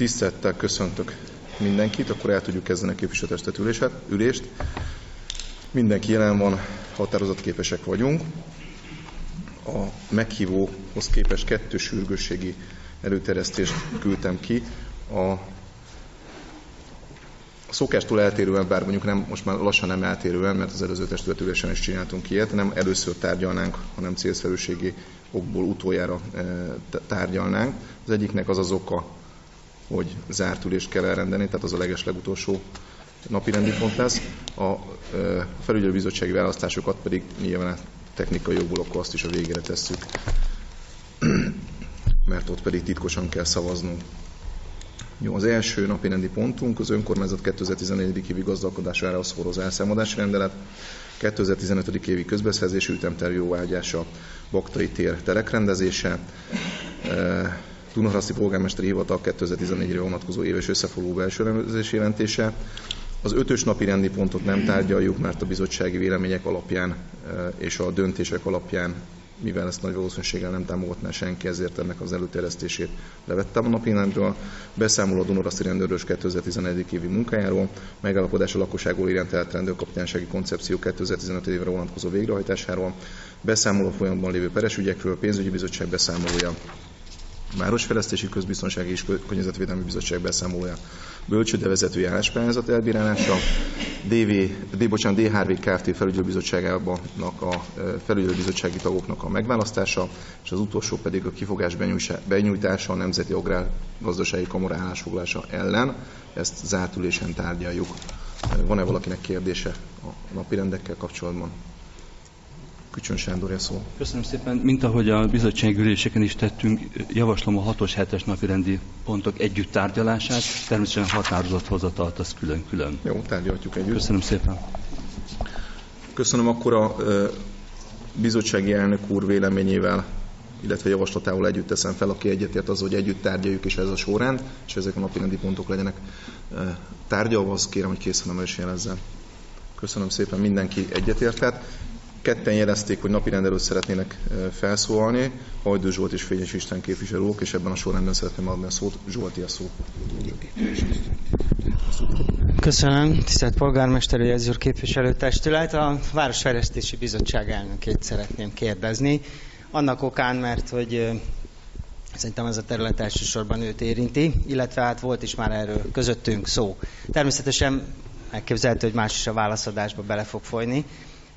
Tisztelettel köszöntök mindenkit, akkor el tudjuk kezdeni a képviselőtestet ülést. Mindenki jelen van, határozatképesek vagyunk. A meghívóhoz képest kettő sürgősségi előterjesztést küldtem ki. A a szokástól eltérően, bár mondjuk nem, most már lassan nem eltérően, mert az előző testületülésen is csináltunk ilyet, nem először tárgyalnánk, hanem célszerűségi okból utoljára e, tárgyalnánk. Az egyiknek az az oka, hogy zárt ülést kell elrendelni, tehát az a leges legutolsó napi rendi pont lesz. A, a felügyelőbizottsági választásokat pedig nyilván a technikai jogból azt is a végére tesszük, mert ott pedig titkosan kell szavaznunk. Jó, az első napi rendi pontunk az önkormányzat 2014. évi gazdálkodására szóló elszámadási rendelet, 2015. évi közbeszerzési ütemterv jóvágyása, Baktai tér terekrendezése, Dunaharaszti polgármesteri hivatal 2014-re vonatkozó éves összefoglaló belső jelentése. Az ötös napi rendi pontot nem tárgyaljuk, mert a bizottsági vélemények alapján e, és a döntések alapján mivel ezt nagy valószínűséggel nem támogatná senki, ezért ennek az előterjesztését levettem a napirendről. Beszámoló a Dunoraszti rendőrös 2011. évi munkájáról, megállapodás a lakosságról iránt elett rendőrkapitánysági koncepció 2015 évre vonatkozó végrehajtásáról, beszámoló folyamatban lévő peres ügyekről, pénzügyi bizottság beszámolója, Városfejlesztési Közbiztonsági és Környezetvédelmi Bizottság beszámolója, bölcsőde vezetői álláspályázat elbírálása, DV, D, bocsánat, DHV Kft. felügyelőbizottságának a felügyelőbizottsági tagoknak a megválasztása, és az utolsó pedig a kifogás benyújtása a Nemzeti Agrárgazdasági Kamara állásfoglalása ellen. Ezt zárt ülésen tárgyaljuk. Van-e valakinek kérdése a napi rendekkel kapcsolatban? Kücsön Sándor szó. Köszönöm szépen. Mint ahogy a bizottság üléseken is tettünk, javaslom a 6-os, 7-es napi rendi pontok együtt tárgyalását, természetesen határozott hozatalt az külön-külön. Jó, tárgyalhatjuk együtt. Köszönöm szépen. Köszönöm akkor a bizottsági elnök úr véleményével illetve javaslatával együtt teszem fel, aki egyetért az, hogy együtt tárgyaljuk, és ez a sorrend, és ezek a napi rendi pontok legyenek tárgyalva, azt kérem, hogy készen is jelezzen. Köszönöm szépen, mindenki egyetértett. Ketten jelezték, hogy napi előtt szeretnének felszólalni. Hajdú Zsolt és Fényes István képviselők, és ebben a sorrendben szeretném adni a szót. Zsolti a szó. Köszönöm, tisztelt polgármester, ez képviselőtestület. A Városfejlesztési Bizottság elnökét szeretném kérdezni. Annak okán, mert hogy Szerintem ez a terület elsősorban őt érinti, illetve hát volt is már erről közöttünk szó. Természetesen elképzelhető, hogy más is a válaszadásba bele fog folyni.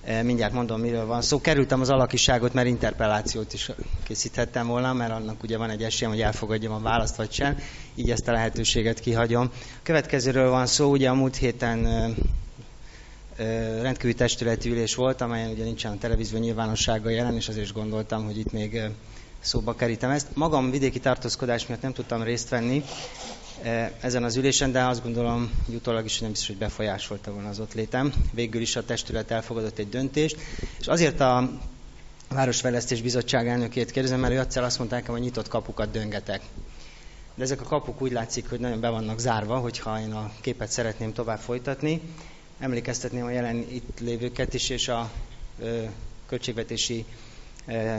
Eh, mindjárt mondom, miről van szó. Kerültem az alakiságot, mert interpellációt is készíthettem volna, mert annak ugye van egy esélyem, hogy elfogadjam a választ, vagy sem. Így ezt a lehetőséget kihagyom. A következőről van szó, ugye a múlt héten eh, eh, rendkívüli testületi ülés volt, amelyen ugye nincsen a televízió nyilvánossága jelen, és azért is gondoltam, hogy itt még szóba kerítem ezt. Magam vidéki tartózkodás miatt nem tudtam részt venni, ezen az ülésen, de azt gondolom, hogy utólag is nem biztos, hogy befolyásolta volna az ott létem. Végül is a testület elfogadott egy döntést, és azért a Városfejlesztés Bizottság elnökét kérdezem, mert ő egyszer azt mondták, hogy nyitott kapukat döngetek. De ezek a kapuk úgy látszik, hogy nagyon be vannak zárva, hogyha én a képet szeretném tovább folytatni. Emlékeztetném a jelen itt lévőket is, és a ö, költségvetési ö,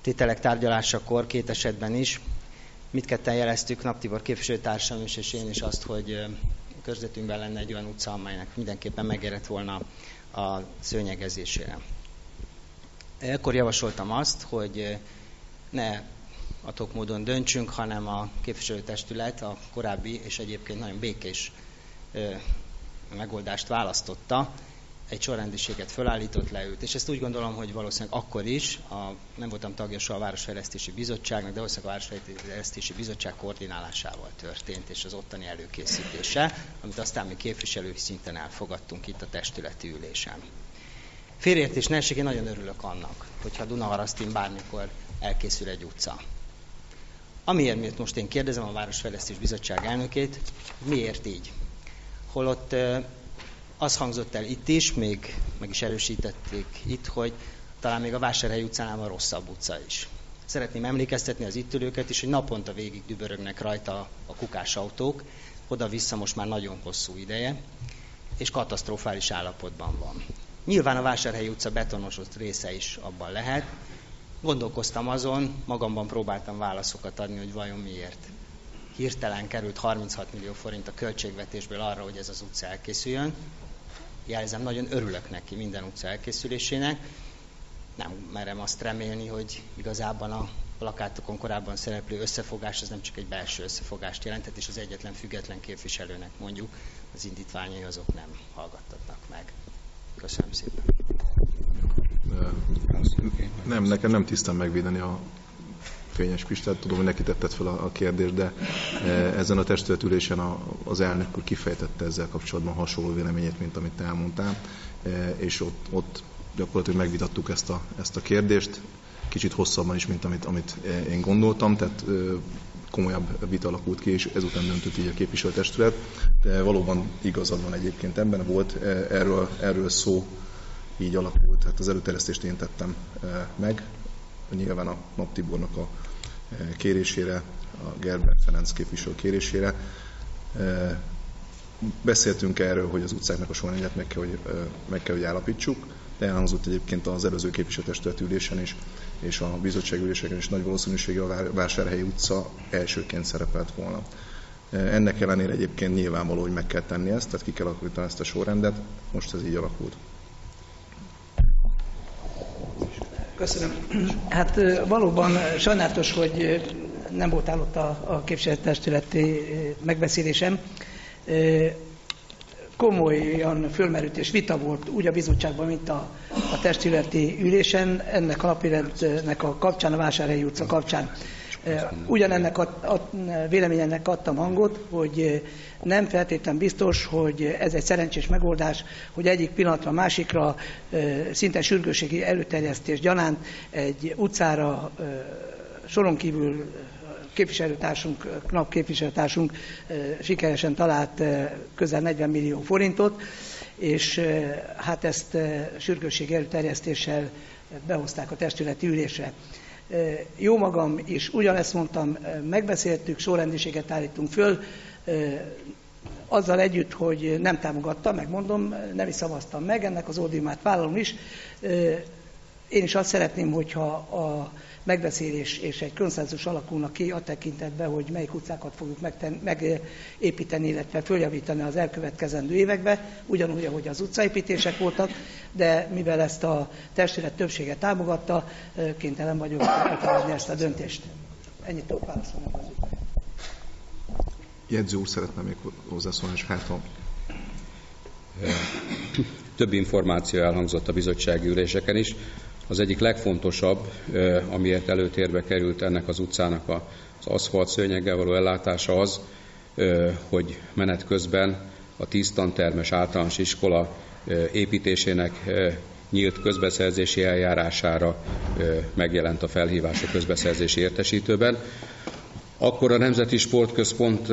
tételek tárgyalásakor két esetben is Mindketten jeleztük, Naptibor képviselőtársam is, és én is azt, hogy körzetünkben lenne egy olyan utca, amelynek mindenképpen megérett volna a szőnyegezésére. Ekkor javasoltam azt, hogy ne atok módon döntsünk, hanem a képviselőtestület a korábbi és egyébként nagyon békés megoldást választotta, egy sorrendiséget fölállított, leült. És ezt úgy gondolom, hogy valószínűleg akkor is, a, nem voltam tagja soha a Városfejlesztési Bizottságnak, de valószínűleg a Városfejlesztési Bizottság koordinálásával történt, és az ottani előkészítése, amit aztán mi képviselők szinten elfogadtunk itt a testületi ülésen. Félértés ne esik, én nagyon örülök annak, hogyha Dunaharasztin bármikor elkészül egy utca. Amiért miért most én kérdezem a Városfejlesztés Bizottság elnökét, miért így? Holott az hangzott el itt is, még meg is erősítették itt, hogy talán még a Vásárhely utcánál van rosszabb utca is. Szeretném emlékeztetni az itt ülőket is, hogy naponta végig dübörögnek rajta a kukás autók, oda-vissza most már nagyon hosszú ideje, és katasztrofális állapotban van. Nyilván a Vásárhelyi utca betonosott része is abban lehet. Gondolkoztam azon, magamban próbáltam válaszokat adni, hogy vajon miért. hirtelen került 36 millió forint a költségvetésből arra, hogy ez az utca elkészüljön. Jelzem, nagyon örülök neki minden utca elkészülésének. Nem merem azt remélni, hogy igazából a plakátokon korábban szereplő összefogás az nem csak egy belső összefogást jelentett, és az egyetlen független képviselőnek mondjuk az indítványai azok nem hallgattatnak meg. Köszönöm szépen. Nem, nekem nem tisztem megvédeni a Fényes Pistát, tudom, hogy neki tetted fel a, a kérdést, de e, ezen a testületülésen a, az elnök úr kifejtette ezzel kapcsolatban hasonló véleményét, mint amit te elmondtál, e, és ott, ott gyakorlatilag megvitattuk ezt a, ezt a kérdést, kicsit hosszabban is, mint amit, amit én gondoltam, tehát komolyabb vita alakult ki, és ezután döntött így a képviselőtestület. De valóban igazad van egyébként ebben, volt erről, erről szó, így alakult. Tehát az előterjesztést én tettem meg, nyilván a Nap Tibornak a kérésére, a Gerber Ferenc képviselő kérésére. Beszéltünk erről, hogy az utcáknak a sorrendjét meg kell, hogy, meg kell, hogy állapítsuk, de elhangzott egyébként az előző képviselőtestület ülésen is, és a bizottság üléseken is nagy valószínűséggel a Vásárhelyi utca elsőként szerepelt volna. Ennek ellenére egyébként nyilvánvaló, hogy meg kell tenni ezt, tehát ki kell alakítani ezt a sorrendet, most ez így alakult. Köszönöm. Hát valóban sajnálatos, hogy nem voltál ott a, a képviselőtestületi megbeszélésem. Komolyan fölmerült és vita volt úgy a bizottságban, mint a, a testületi ülésen, ennek a napirendnek a kapcsán, a Vásárhelyi utca kapcsán. Ugyanennek a, a véleményennek adtam hangot, hogy nem feltétlen biztos, hogy ez egy szerencsés megoldás, hogy egyik pillanatra másikra szinte sürgőségi előterjesztés gyanánt egy utcára soron kívül képviselőtársunk, nap képviselőtársunk sikeresen talált közel 40 millió forintot, és hát ezt sürgősségi előterjesztéssel behozták a testületi ülésre. Jó magam is ugyanezt mondtam, megbeszéltük, sorrendiséget állítunk föl, azzal együtt, hogy nem támogatta, megmondom, nem is szavaztam meg, ennek az ódiumát vállalom is. Én is azt szeretném, hogyha a megbeszélés és egy konszenzus alakulna ki a tekintetben, hogy melyik utcákat fogjuk megten, megépíteni, illetve följavítani az elkövetkezendő években, ugyanúgy, ahogy az utcaépítések voltak, de mivel ezt a testület többsége támogatta, kénytelen vagyok elfogadni ezt a döntést. Ennyit tudok válaszolni az ügyben. Jegyző úr szeretne még hozzászólni, és hát Több információ elhangzott a bizottsági üléseken is. Az egyik legfontosabb, amiért előtérbe került ennek az utcának az aszfalt szőnyeggel való ellátása az, hogy menet közben a tíztantermes általános iskola építésének nyílt közbeszerzési eljárására megjelent a felhívás a közbeszerzési értesítőben. Akkor a Nemzeti Sportközpont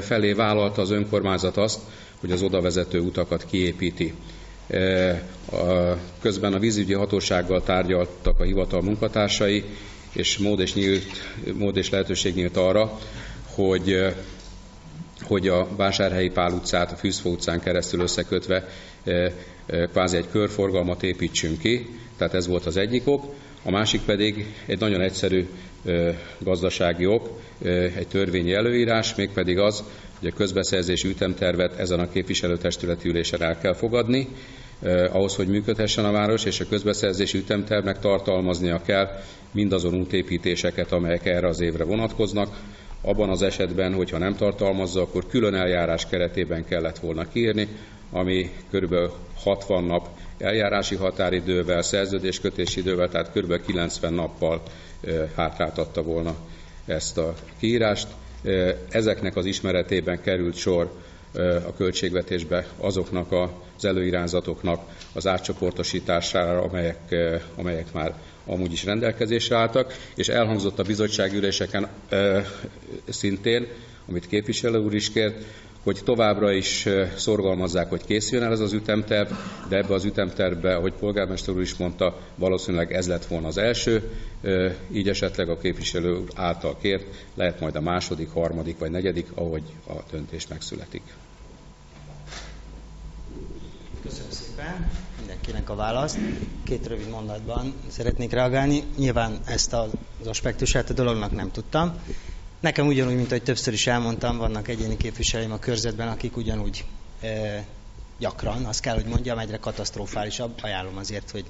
felé vállalta az önkormányzat azt, hogy az odavezető utakat kiépíti. Közben a vízügyi hatósággal tárgyaltak a hivatal munkatársai, és mód és, nyílt, mód és lehetőség nyílt arra, hogy hogy a Vásárhelyi Pál utcát a Fűzfó utcán keresztül összekötve kvázi egy körforgalmat építsünk ki, tehát ez volt az egyik ok. A másik pedig egy nagyon egyszerű gazdasági ok, egy törvényi előírás, mégpedig az, hogy a közbeszerzési ütemtervet ezen a képviselőtestületi ülésen el kell fogadni, ahhoz, hogy működhessen a város, és a közbeszerzési ütemtervnek tartalmaznia kell mindazon útépítéseket, amelyek erre az évre vonatkoznak. Abban az esetben, hogyha nem tartalmazza, akkor külön eljárás keretében kellett volna kiírni, ami kb. 60 nap eljárási határidővel, szerződéskötési idővel, tehát kb. 90 nappal hátráltatta volna ezt a kiírást. Ezeknek az ismeretében került sor a költségvetésbe azoknak az előirányzatoknak az átcsoportosítására, amelyek, amelyek már amúgy is rendelkezésre álltak, és elhangzott a bizottságüléseken szintén, amit képviselő úr is kért, hogy továbbra is szorgalmazzák, hogy készüljön el ez az ütemterv, de ebbe az ütemtervbe, ahogy polgármester úr is mondta, valószínűleg ez lett volna az első, így esetleg a képviselő úr által kért, lehet majd a második, harmadik vagy negyedik, ahogy a döntés megszületik. Köszönöm szépen mindenkinek a választ. Két rövid mondatban szeretnék reagálni. Nyilván ezt az aspektusát a dolognak nem tudtam. Nekem ugyanúgy, mint ahogy többször is elmondtam, vannak egyéni képviselőim a körzetben, akik ugyanúgy e, gyakran, azt kell, hogy mondjam, egyre katasztrofálisabb. Ajánlom azért, hogy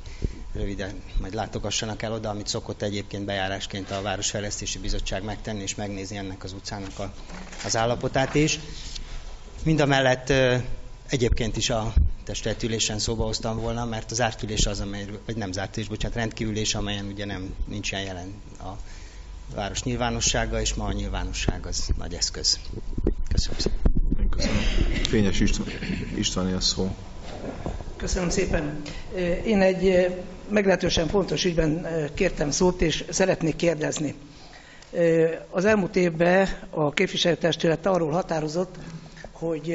röviden majd látogassanak el oda, amit szokott egyébként bejárásként a Városfejlesztési Bizottság megtenni, és megnézni ennek az utcának a, az állapotát is. Mind a mellett egyébként is a testületülésen szóba hoztam volna, mert az ártülés az, amely, vagy nem zárt ülés, bocsánat, rendkívülés, amelyen ugye nem nincsen jelen a város nyilvánossága, és ma a nyilvánosság az nagy eszköz. Köszönöm szépen. Köszönöm. Fényes István, István a szó. Köszönöm szépen. Én egy meglehetősen fontos ügyben kértem szót, és szeretnék kérdezni. Az elmúlt évben a képviselőtestület arról határozott, hogy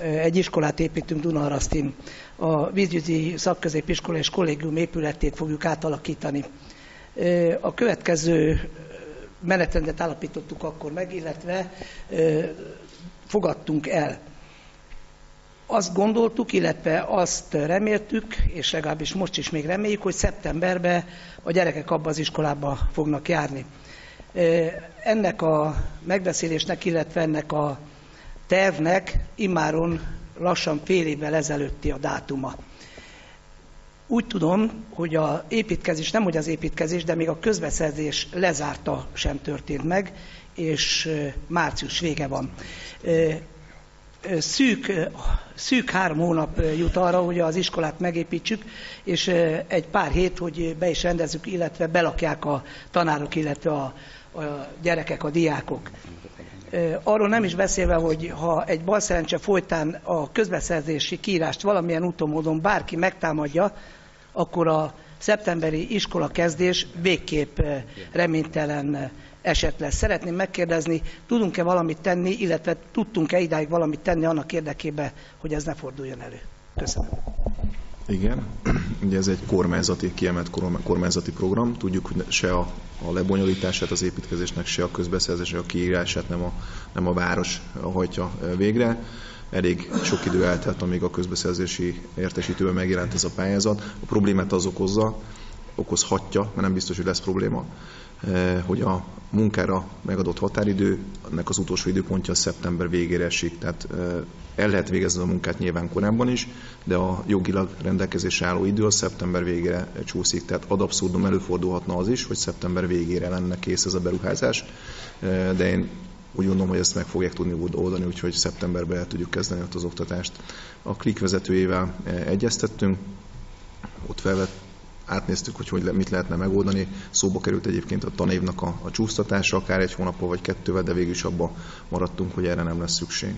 egy iskolát építünk Dunaharasztin. A vízügyi szakközépiskola és kollégium épületét fogjuk átalakítani. A következő menetrendet állapítottuk akkor meg, illetve fogadtunk el. Azt gondoltuk, illetve azt reméltük, és legalábbis most is még reméljük, hogy szeptemberben a gyerekek abba az iskolába fognak járni. Ennek a megbeszélésnek, illetve ennek a tervnek immáron lassan fél évvel ezelőtti a dátuma. Úgy tudom, hogy a építkezés, nem hogy az építkezés, de még a közbeszerzés lezárta sem történt meg, és március vége van. Szűk, szűk három hónap jut arra, hogy az iskolát megépítsük, és egy pár hét, hogy be is rendezzük, illetve belakják a tanárok, illetve a, a gyerekek, a diákok. Arról nem is beszélve, hogy ha egy balszerencse folytán a közbeszerzési kiírást valamilyen úton módon bárki megtámadja, akkor a szeptemberi iskola kezdés végképp reménytelen eset lesz. Szeretném megkérdezni, tudunk-e valamit tenni, illetve tudtunk-e idáig valamit tenni annak érdekében, hogy ez ne forduljon elő? Köszönöm. Igen, ugye ez egy kormányzati, kiemelt kormányzati program. Tudjuk, hogy se a, a lebonyolítását az építkezésnek, se a közbeszerzés, a kiírását nem a, nem a város hajtja végre. Elég sok idő eltelt, amíg a közbeszerzési értesítőben megjelent ez a pályázat. A problémát az okozza, okozhatja, mert nem biztos, hogy lesz probléma, Eh, hogy a munkára megadott határidő, ennek az utolsó időpontja szeptember végére esik, tehát eh, el lehet végezni a munkát nyilván korábban is, de a jogilag rendelkezésre álló idő a szeptember végére csúszik, tehát ad abszurdum előfordulhatna az is, hogy szeptember végére lenne kész ez a beruházás, eh, de én úgy gondolom, hogy ezt meg fogják tudni oldani, úgyhogy szeptemberben el tudjuk kezdeni ott az oktatást. A klik vezetőjével egyeztettünk, ott felvett átnéztük, hogy, hogy mit lehetne megoldani. Szóba került egyébként a tanévnak a, a csúsztatása, akár egy hónappal vagy kettővel, de végül is abba maradtunk, hogy erre nem lesz szükség.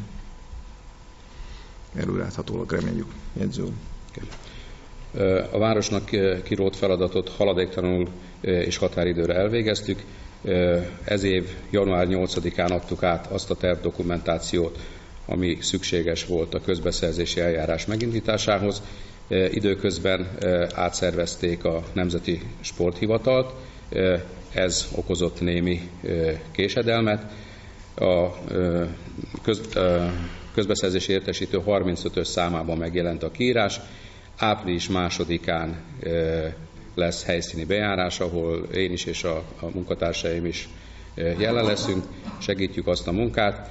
Előráthatólag reméljük. Jegyző. A városnak kirót feladatot haladéktalanul és határidőre elvégeztük. Ez év január 8-án adtuk át azt a tervdokumentációt, ami szükséges volt a közbeszerzési eljárás megindításához, Időközben átszervezték a Nemzeti Sporthivatalt, ez okozott némi késedelmet. A köz, közbeszerzési értesítő 35-ös számában megjelent a kiírás. Április másodikán lesz helyszíni bejárás, ahol én is és a, a munkatársaim is jelen leszünk, segítjük azt a munkát.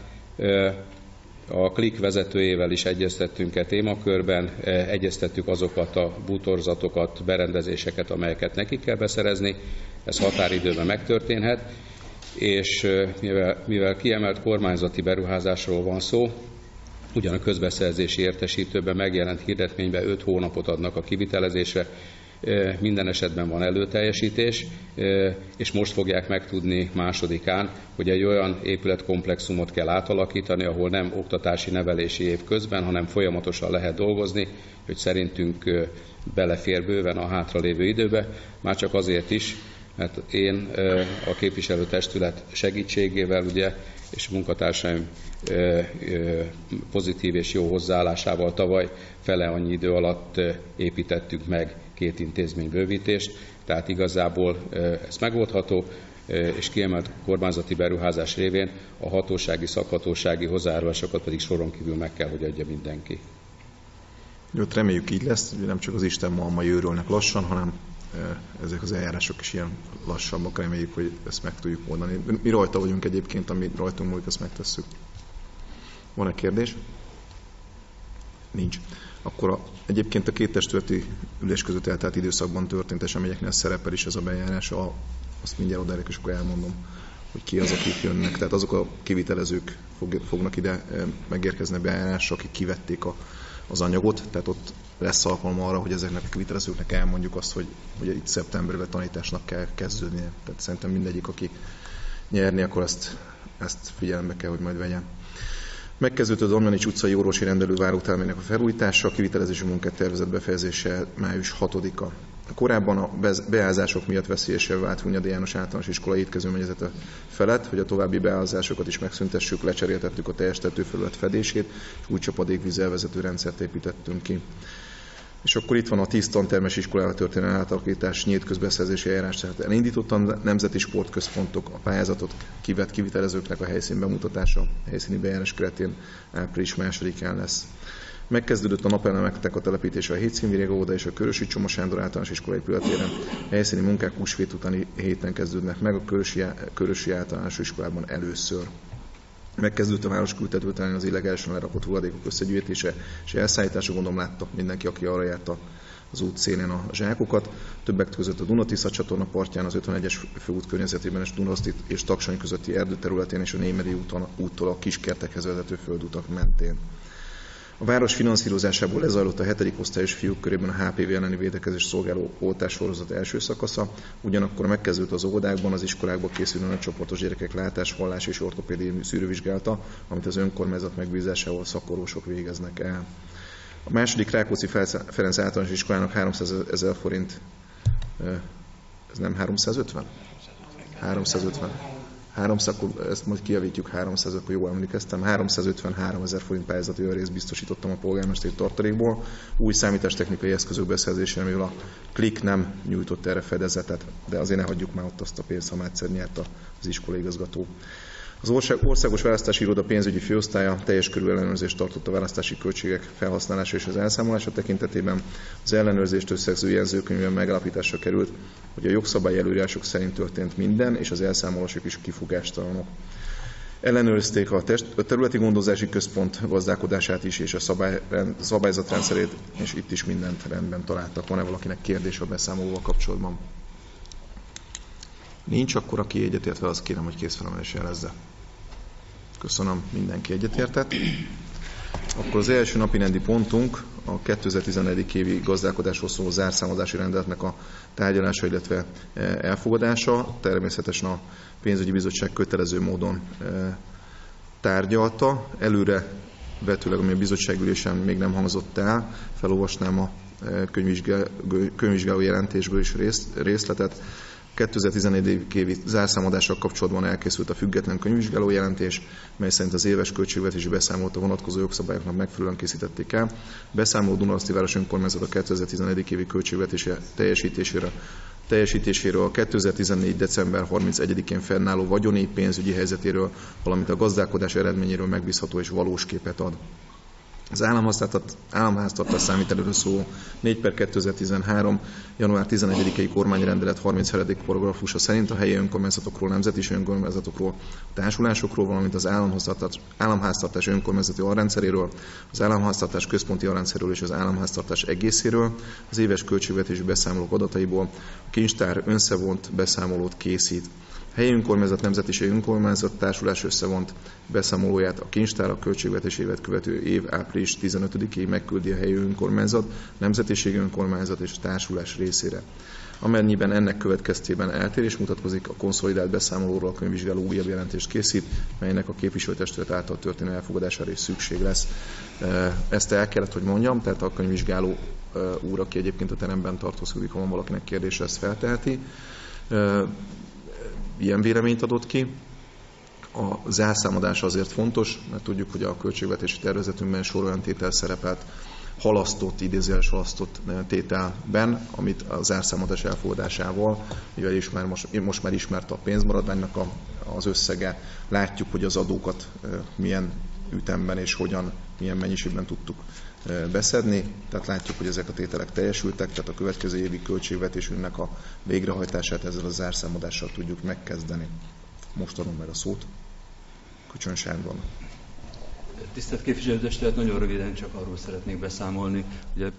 A klik vezetőjével is egyeztettünk e témakörben, e, egyeztettük azokat a bútorzatokat, berendezéseket, amelyeket nekik kell beszerezni. Ez határidőben megtörténhet, és e, mivel, mivel kiemelt kormányzati beruházásról van szó, ugyan a közbeszerzési értesítőben megjelent hirdetményben 5 hónapot adnak a kivitelezésre, minden esetben van előteljesítés, és most fogják megtudni másodikán, hogy egy olyan épületkomplexumot kell átalakítani, ahol nem oktatási nevelési év közben, hanem folyamatosan lehet dolgozni, hogy szerintünk belefér bőven a hátralévő időbe, már csak azért is, mert én a képviselőtestület segítségével ugye, és munkatársaim pozitív és jó hozzáállásával tavaly fele annyi idő alatt építettük meg két intézmény bővítést, tehát igazából ez megoldható, és kiemelt kormányzati beruházás révén a hatósági, szakhatósági hozzájárulásokat pedig soron kívül meg kell, hogy adja mindenki. Jó, reméljük így lesz, nem csak az Isten ma, ma jőrölnek lassan, hanem ezek az eljárások is ilyen lassabbak, reméljük, hogy ezt meg tudjuk oldani. Mi rajta vagyunk egyébként, ami rajtunk múlik, ezt megtesszük. Van-e kérdés? Nincs. Akkor a, egyébként a két testületi ülés között eltelt időszakban történt eseményeknél szerepel is ez a bejárás, a, azt mindjárt odaérek, és akkor elmondom, hogy ki az, akik jönnek. Tehát azok a kivitelezők fog, fognak ide megérkezni a bejárásra, akik kivették a, az anyagot, tehát ott lesz alkalom arra, hogy ezeknek a kivitelezőknek elmondjuk azt, hogy, hogy itt szeptemberben tanításnak kell kezdődnie. Tehát szerintem mindegyik, aki nyerni, akkor ezt, ezt figyelembe kell, hogy majd vegyen. Megkezdődött az Omjanics utcai orvosi rendelő várótelmének a felújítása, a kivitelezési munkát tervezett befejezése május 6-a. Korábban a beázások miatt veszélyesebb vált Hunyadi János általános iskola étkező mennyezete felett, hogy a további beázásokat is megszüntessük, lecseréltettük a teljes tetőfelület fedését, és új csapadékvíz elvezető rendszert építettünk ki. És akkor itt van a 10 tantermes iskolára történő átalakítás nyílt közbeszerzési eljárás, tehát elindított a nemzeti sportközpontok, a pályázatot kivett kivitelezőknek a helyszín bemutatása, a helyszíni bejárás keretén április másodikán lesz. Megkezdődött a napelemeknek a telepítése a Hétszínvirég óvoda és a Körösi Csoma Sándor általános iskola épületére. Helyszíni munkák húsvét utáni héten kezdődnek meg a Körösi, Körösi általános iskolában először. Megkezdődött a város kültetőtelen az illegálisan lerakott hulladékok összegyűjtése és elszállítása, gondolom látta mindenki, aki arra járt az út szélén a zsákokat. Többek között a Dunatisza csatorna partján, az 51-es főút környezetében és Dunasztit és Taksony közötti erdőterületén és a Némedi úton, úttól a kiskertekhez vezető földutak mentén. A város finanszírozásából lezajlott a 7. osztályos fiúk körében a HPV elleni védekezés szolgáló oltássorozat első szakasza, ugyanakkor megkezdődött az óvodákban, az iskolákban készülő nagy csoportos gyerekek látás, hallás és ortopédiai szűrővizsgálata, amit az önkormányzat megbízásával szakorvosok végeznek el. A második Rákóczi Ferenc általános iskolának 300 ezer forint, ez nem 350? 350 300, akkor ezt majd kiavítjuk 300, akkor jól emlékeztem, 353 ezer forint pályázati részt biztosítottam a polgármesteri tartalékból, új számítástechnikai eszközök beszerzésére, mivel a klik nem nyújtott erre fedezetet, de azért ne hagyjuk már ott azt a pénzt, ha már egyszer nyert az iskolaigazgató. Az Országos Választási Iroda pénzügyi főosztálya teljes körű ellenőrzést tartott a választási költségek felhasználása és az elszámolása tekintetében. Az ellenőrzést összegző jegyzőkönyvben megalapításra került, hogy a jogszabály előírások szerint történt minden, és az elszámolások is kifogástalanok. Ellenőrizték a, test, a területi gondozási központ gazdálkodását is, és a szabály, szabályzatrendszerét, és itt is mindent rendben találtak. Van-e valakinek kérdés a beszámolóval kapcsolatban? Nincs, akkor aki egyetért vele, az kérem, hogy készfelemelés jelezze. Köszönöm, mindenki egyetértett. Akkor az első napi rendi pontunk a 2011. évi gazdálkodásról szóló zárszámadási rendeletnek a tárgyalása, illetve e, elfogadása. Természetesen a pénzügyi bizottság kötelező módon e, tárgyalta. Előre vetőleg, ami a bizottságülésen még nem hangzott el, felolvasnám a e, könyvvizsgáló jelentésből is részletet. 2011 évi zárszámadással kapcsolatban elkészült a független könyvvizsgáló jelentés, mely szerint az éves költségvetési beszámolót a vonatkozó jogszabályoknak megfelelően készítették el. Beszámoló Dunaszti város önkormányzat a 2011 évi költségvetési teljesítésére teljesítéséről, a 2014. december 31-én fennálló vagyoni pénzügyi helyzetéről, valamint a gazdálkodás eredményéről megbízható és valós képet ad. Az államháztartás számítelőről szóló 4 per 2013. január 11-i kormányrendelet 37. paragrafusa szerint a helyi önkormányzatokról, nemzeti önkormányzatokról, társulásokról, valamint az államháztartás, államháztartás önkormányzati alrendszeréről, az államháztartás központi alrendszeréről és az államháztartás egészéről, az éves költségvetési beszámolók adataiból a kincstár önszevont beszámolót készít helyi önkormányzat, nemzetiségi önkormányzat társulás összevont beszámolóját a kincstár a költségvetés évet követő év április 15-ig megküldi a helyi önkormányzat, nemzetiségi önkormányzat és a társulás részére. Amennyiben ennek következtében eltérés mutatkozik, a konszolidált beszámolóról a könyvvizsgáló újabb jelentést készít, melynek a képviselőtestület által történő elfogadására is szükség lesz. Ezt el kellett, hogy mondjam, tehát a könyvvizsgáló úr, aki egyébként a teremben tartózkodik, ha van valakinek kérdése, ezt felteheti ilyen véleményt adott ki. A zárszámadás azért fontos, mert tudjuk, hogy a költségvetési tervezetünkben sor olyan tétel szerepelt, halasztott, idézőjeles halasztott tételben, amit a zárszámadás elfogadásával, mivel ismer, most, most már ismert a pénzmaradványnak a, az összege, látjuk, hogy az adókat milyen ütemben és hogyan, milyen mennyiségben tudtuk beszedni. Tehát látjuk, hogy ezek a tételek teljesültek, tehát a következő évi költségvetésünknek a végrehajtását ezzel a zárszámadással tudjuk megkezdeni. Most adom meg a szót. Köcsön Sándor. Tisztelt képviselőtestület, nagyon röviden csak arról szeretnék beszámolni. Ugye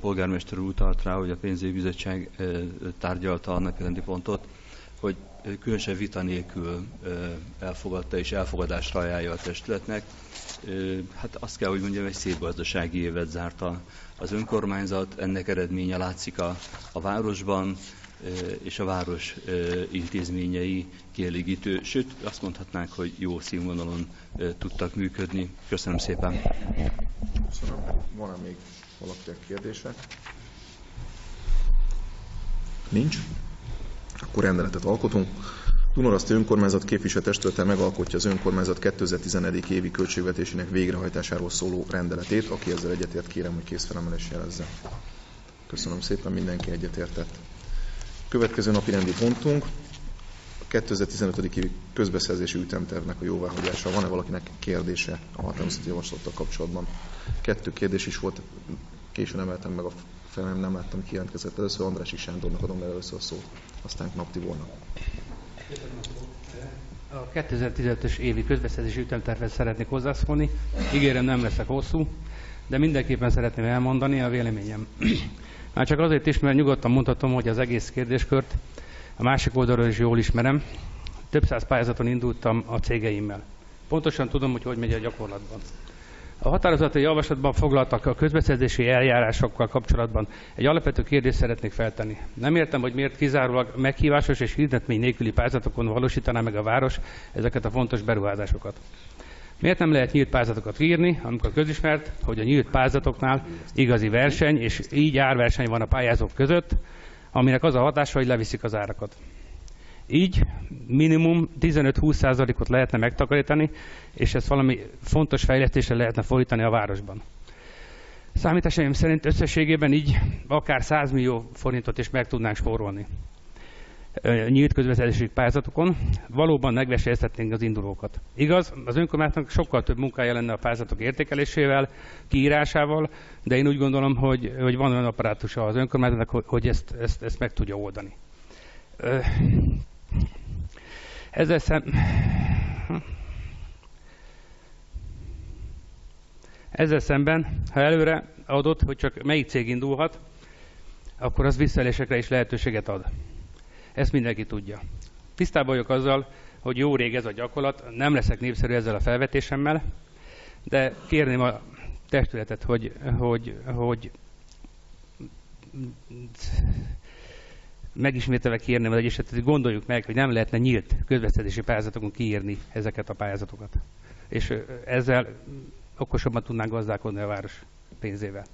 polgármester úr utalt rá, hogy a pénzügyi bizottság tárgyalta a napirendi pontot, hogy különösen vita nélkül elfogadta és elfogadásra ajánlja a testületnek. Hát azt kell, hogy mondjam, egy szép gazdasági évet zárt az önkormányzat, ennek eredménye látszik a, a városban, és a város intézményei kielégítő, sőt azt mondhatnánk, hogy jó színvonalon tudtak működni. Köszönöm szépen. Köszönöm. Van-e még valakinek kérdése? Nincs? Akkor rendeletet alkotunk. Dunoraszti önkormányzat képviselőtestülete megalkotja az önkormányzat 2011. évi költségvetésének végrehajtásáról szóló rendeletét. Aki ezzel egyetért, kérem, hogy készfelemelés jelezze. Köszönöm szépen, mindenki egyetértett. Következő napi rendi pontunk a 2015. évi közbeszerzési ütemtervnek a jóváhagyása. Van-e valakinek kérdése a határozati javaslattal kapcsolatban? Kettő kérdés is volt, későn emeltem meg a felem, nem láttam ki jelentkezett. Először Andrási Sándornak adom el először a szót, aztán Knapti volna. A 2015-ös évi közbeszerzési ütemtervet szeretnék hozzászólni. Ígérem, nem leszek hosszú, de mindenképpen szeretném elmondani a véleményem. Már csak azért is, mert nyugodtan mondhatom, hogy az egész kérdéskört a másik oldalról is jól ismerem. Több száz pályázaton indultam a cégeimmel. Pontosan tudom, hogy hogy megy a gyakorlatban. A határozati javaslatban foglaltak a közbeszerzési eljárásokkal kapcsolatban egy alapvető kérdést szeretnék feltenni. Nem értem, hogy miért kizárólag meghívásos és hirdetmény nélküli pályázatokon valósítaná meg a város ezeket a fontos beruházásokat. Miért nem lehet nyílt pályázatokat írni, amikor közismert, hogy a nyílt pályázatoknál igazi verseny, és így árverseny van a pályázók között, aminek az a hatása, hogy leviszik az árakat. Így minimum 15-20%-ot lehetne megtakarítani, és ezt valami fontos fejlesztésre lehetne fordítani a városban. Számításaim szerint összességében így akár 100 millió forintot is meg tudnánk spórolni nyílt közvetési pályázatokon, valóban megvesélyeztetnénk az indulókat. Igaz, az önkormányzatnak sokkal több munkája lenne a pályázatok értékelésével, kiírásával, de én úgy gondolom, hogy, hogy van olyan apparátusa az önkormányzatnak, hogy ezt, ezt, ezt meg tudja oldani. Ezzel szem... Ezzel szemben, ha előre adott, hogy csak melyik cég indulhat, akkor az visszaélésekre is lehetőséget ad. Ezt mindenki tudja. Tisztában vagyok azzal, hogy jó rég ez a gyakorlat, nem leszek népszerű ezzel a felvetésemmel, de kérném a testületet, hogy, hogy, hogy megismételve kérném az egyesetet, hogy gondoljuk meg, hogy nem lehetne nyílt közvetítési pályázatokon kiírni ezeket a pályázatokat. És ezzel okosabban tudnánk gazdálkodni a város pénzével.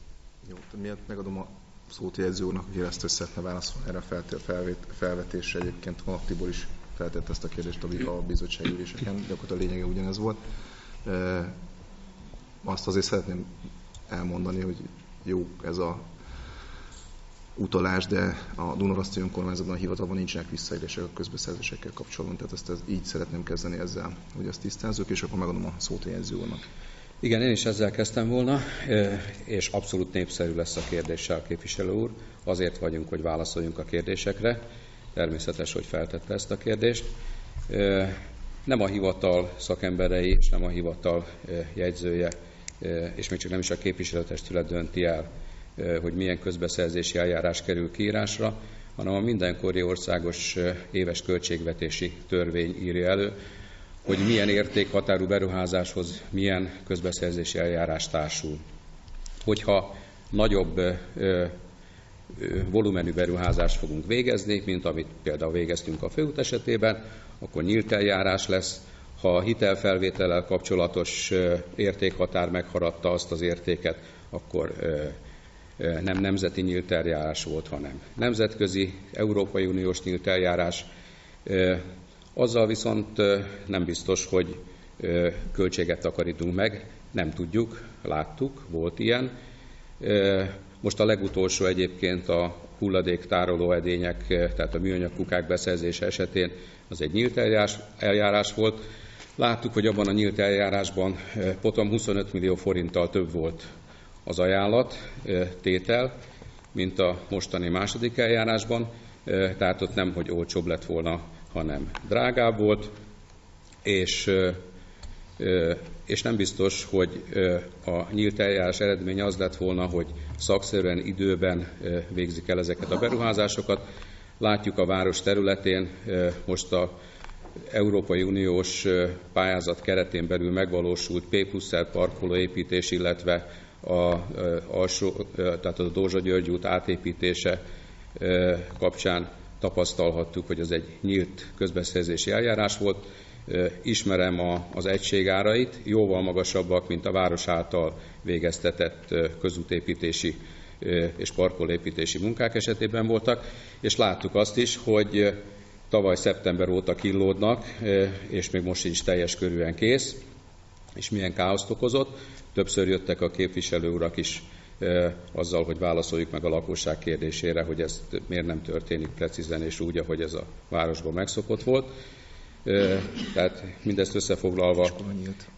Jó, miért megadom a szót jegyző úrnak, aki ezt szeretne válaszolni erre a felvetésre. Egyébként Honok Tibor is feltett ezt a kérdést a bizottsági üléseken, gyakorlatilag a lényege ugyanez volt. Azt azért szeretném elmondani, hogy jó ez a utalás, de a Dunaraszti önkormányzatban a hivatalban nincsenek visszaélések a közbeszerzésekkel kapcsolatban, tehát ezt, ezt így szeretném kezdeni ezzel, hogy ezt tisztázzuk, és akkor megadom a szót a jegyző. Igen, én is ezzel kezdtem volna, és abszolút népszerű lesz a kérdéssel, képviselő úr. Azért vagyunk, hogy válaszoljunk a kérdésekre. Természetes, hogy feltette ezt a kérdést. Nem a hivatal szakemberei, és nem a hivatal jegyzője, és még csak nem is a képviselőtestület dönti el, hogy milyen közbeszerzési eljárás kerül kiírásra, hanem a mindenkori országos éves költségvetési törvény írja elő, hogy milyen értékhatárú beruházáshoz milyen közbeszerzési eljárás társul. Hogyha nagyobb volumenű beruházást fogunk végezni, mint amit például végeztünk a főút esetében, akkor nyílt eljárás lesz. Ha a hitelfelvétellel kapcsolatos értékhatár megharadta azt az értéket, akkor nem nemzeti nyílt eljárás volt, hanem nemzetközi, Európai Uniós nyílt eljárás. Azzal viszont nem biztos, hogy költséget takarítunk meg, nem tudjuk, láttuk, volt ilyen. Most a legutolsó egyébként a hulladék tároló edények, tehát a műanyag kukák beszerzése esetén az egy nyílt eljárás, eljárás volt. Láttuk, hogy abban a nyílt eljárásban potom 25 millió forinttal több volt az ajánlat, tétel, mint a mostani második eljárásban, tehát ott nem, hogy olcsóbb lett volna, hanem drágább volt, és, és nem biztos, hogy a nyílt eljárás eredménye az lett volna, hogy szakszerűen időben végzik el ezeket a beruházásokat. Látjuk a város területén most a Európai Uniós pályázat keretén belül megvalósult P plusz parkolóépítés, illetve a, alsó, tehát a Dózsa György út átépítése kapcsán tapasztalhattuk, hogy az egy nyílt közbeszerzési eljárás volt. Ismerem a, az egységárait, jóval magasabbak, mint a város által végeztetett közútépítési és parkolépítési munkák esetében voltak, és láttuk azt is, hogy tavaly szeptember óta killódnak, és még most sincs teljes körűen kész, és milyen káoszt okozott. Többször jöttek a képviselő urak is azzal, hogy válaszoljuk meg a lakosság kérdésére, hogy ez miért nem történik precízen és úgy, ahogy ez a városban megszokott volt. Tehát mindezt összefoglalva... Iskola nyílt.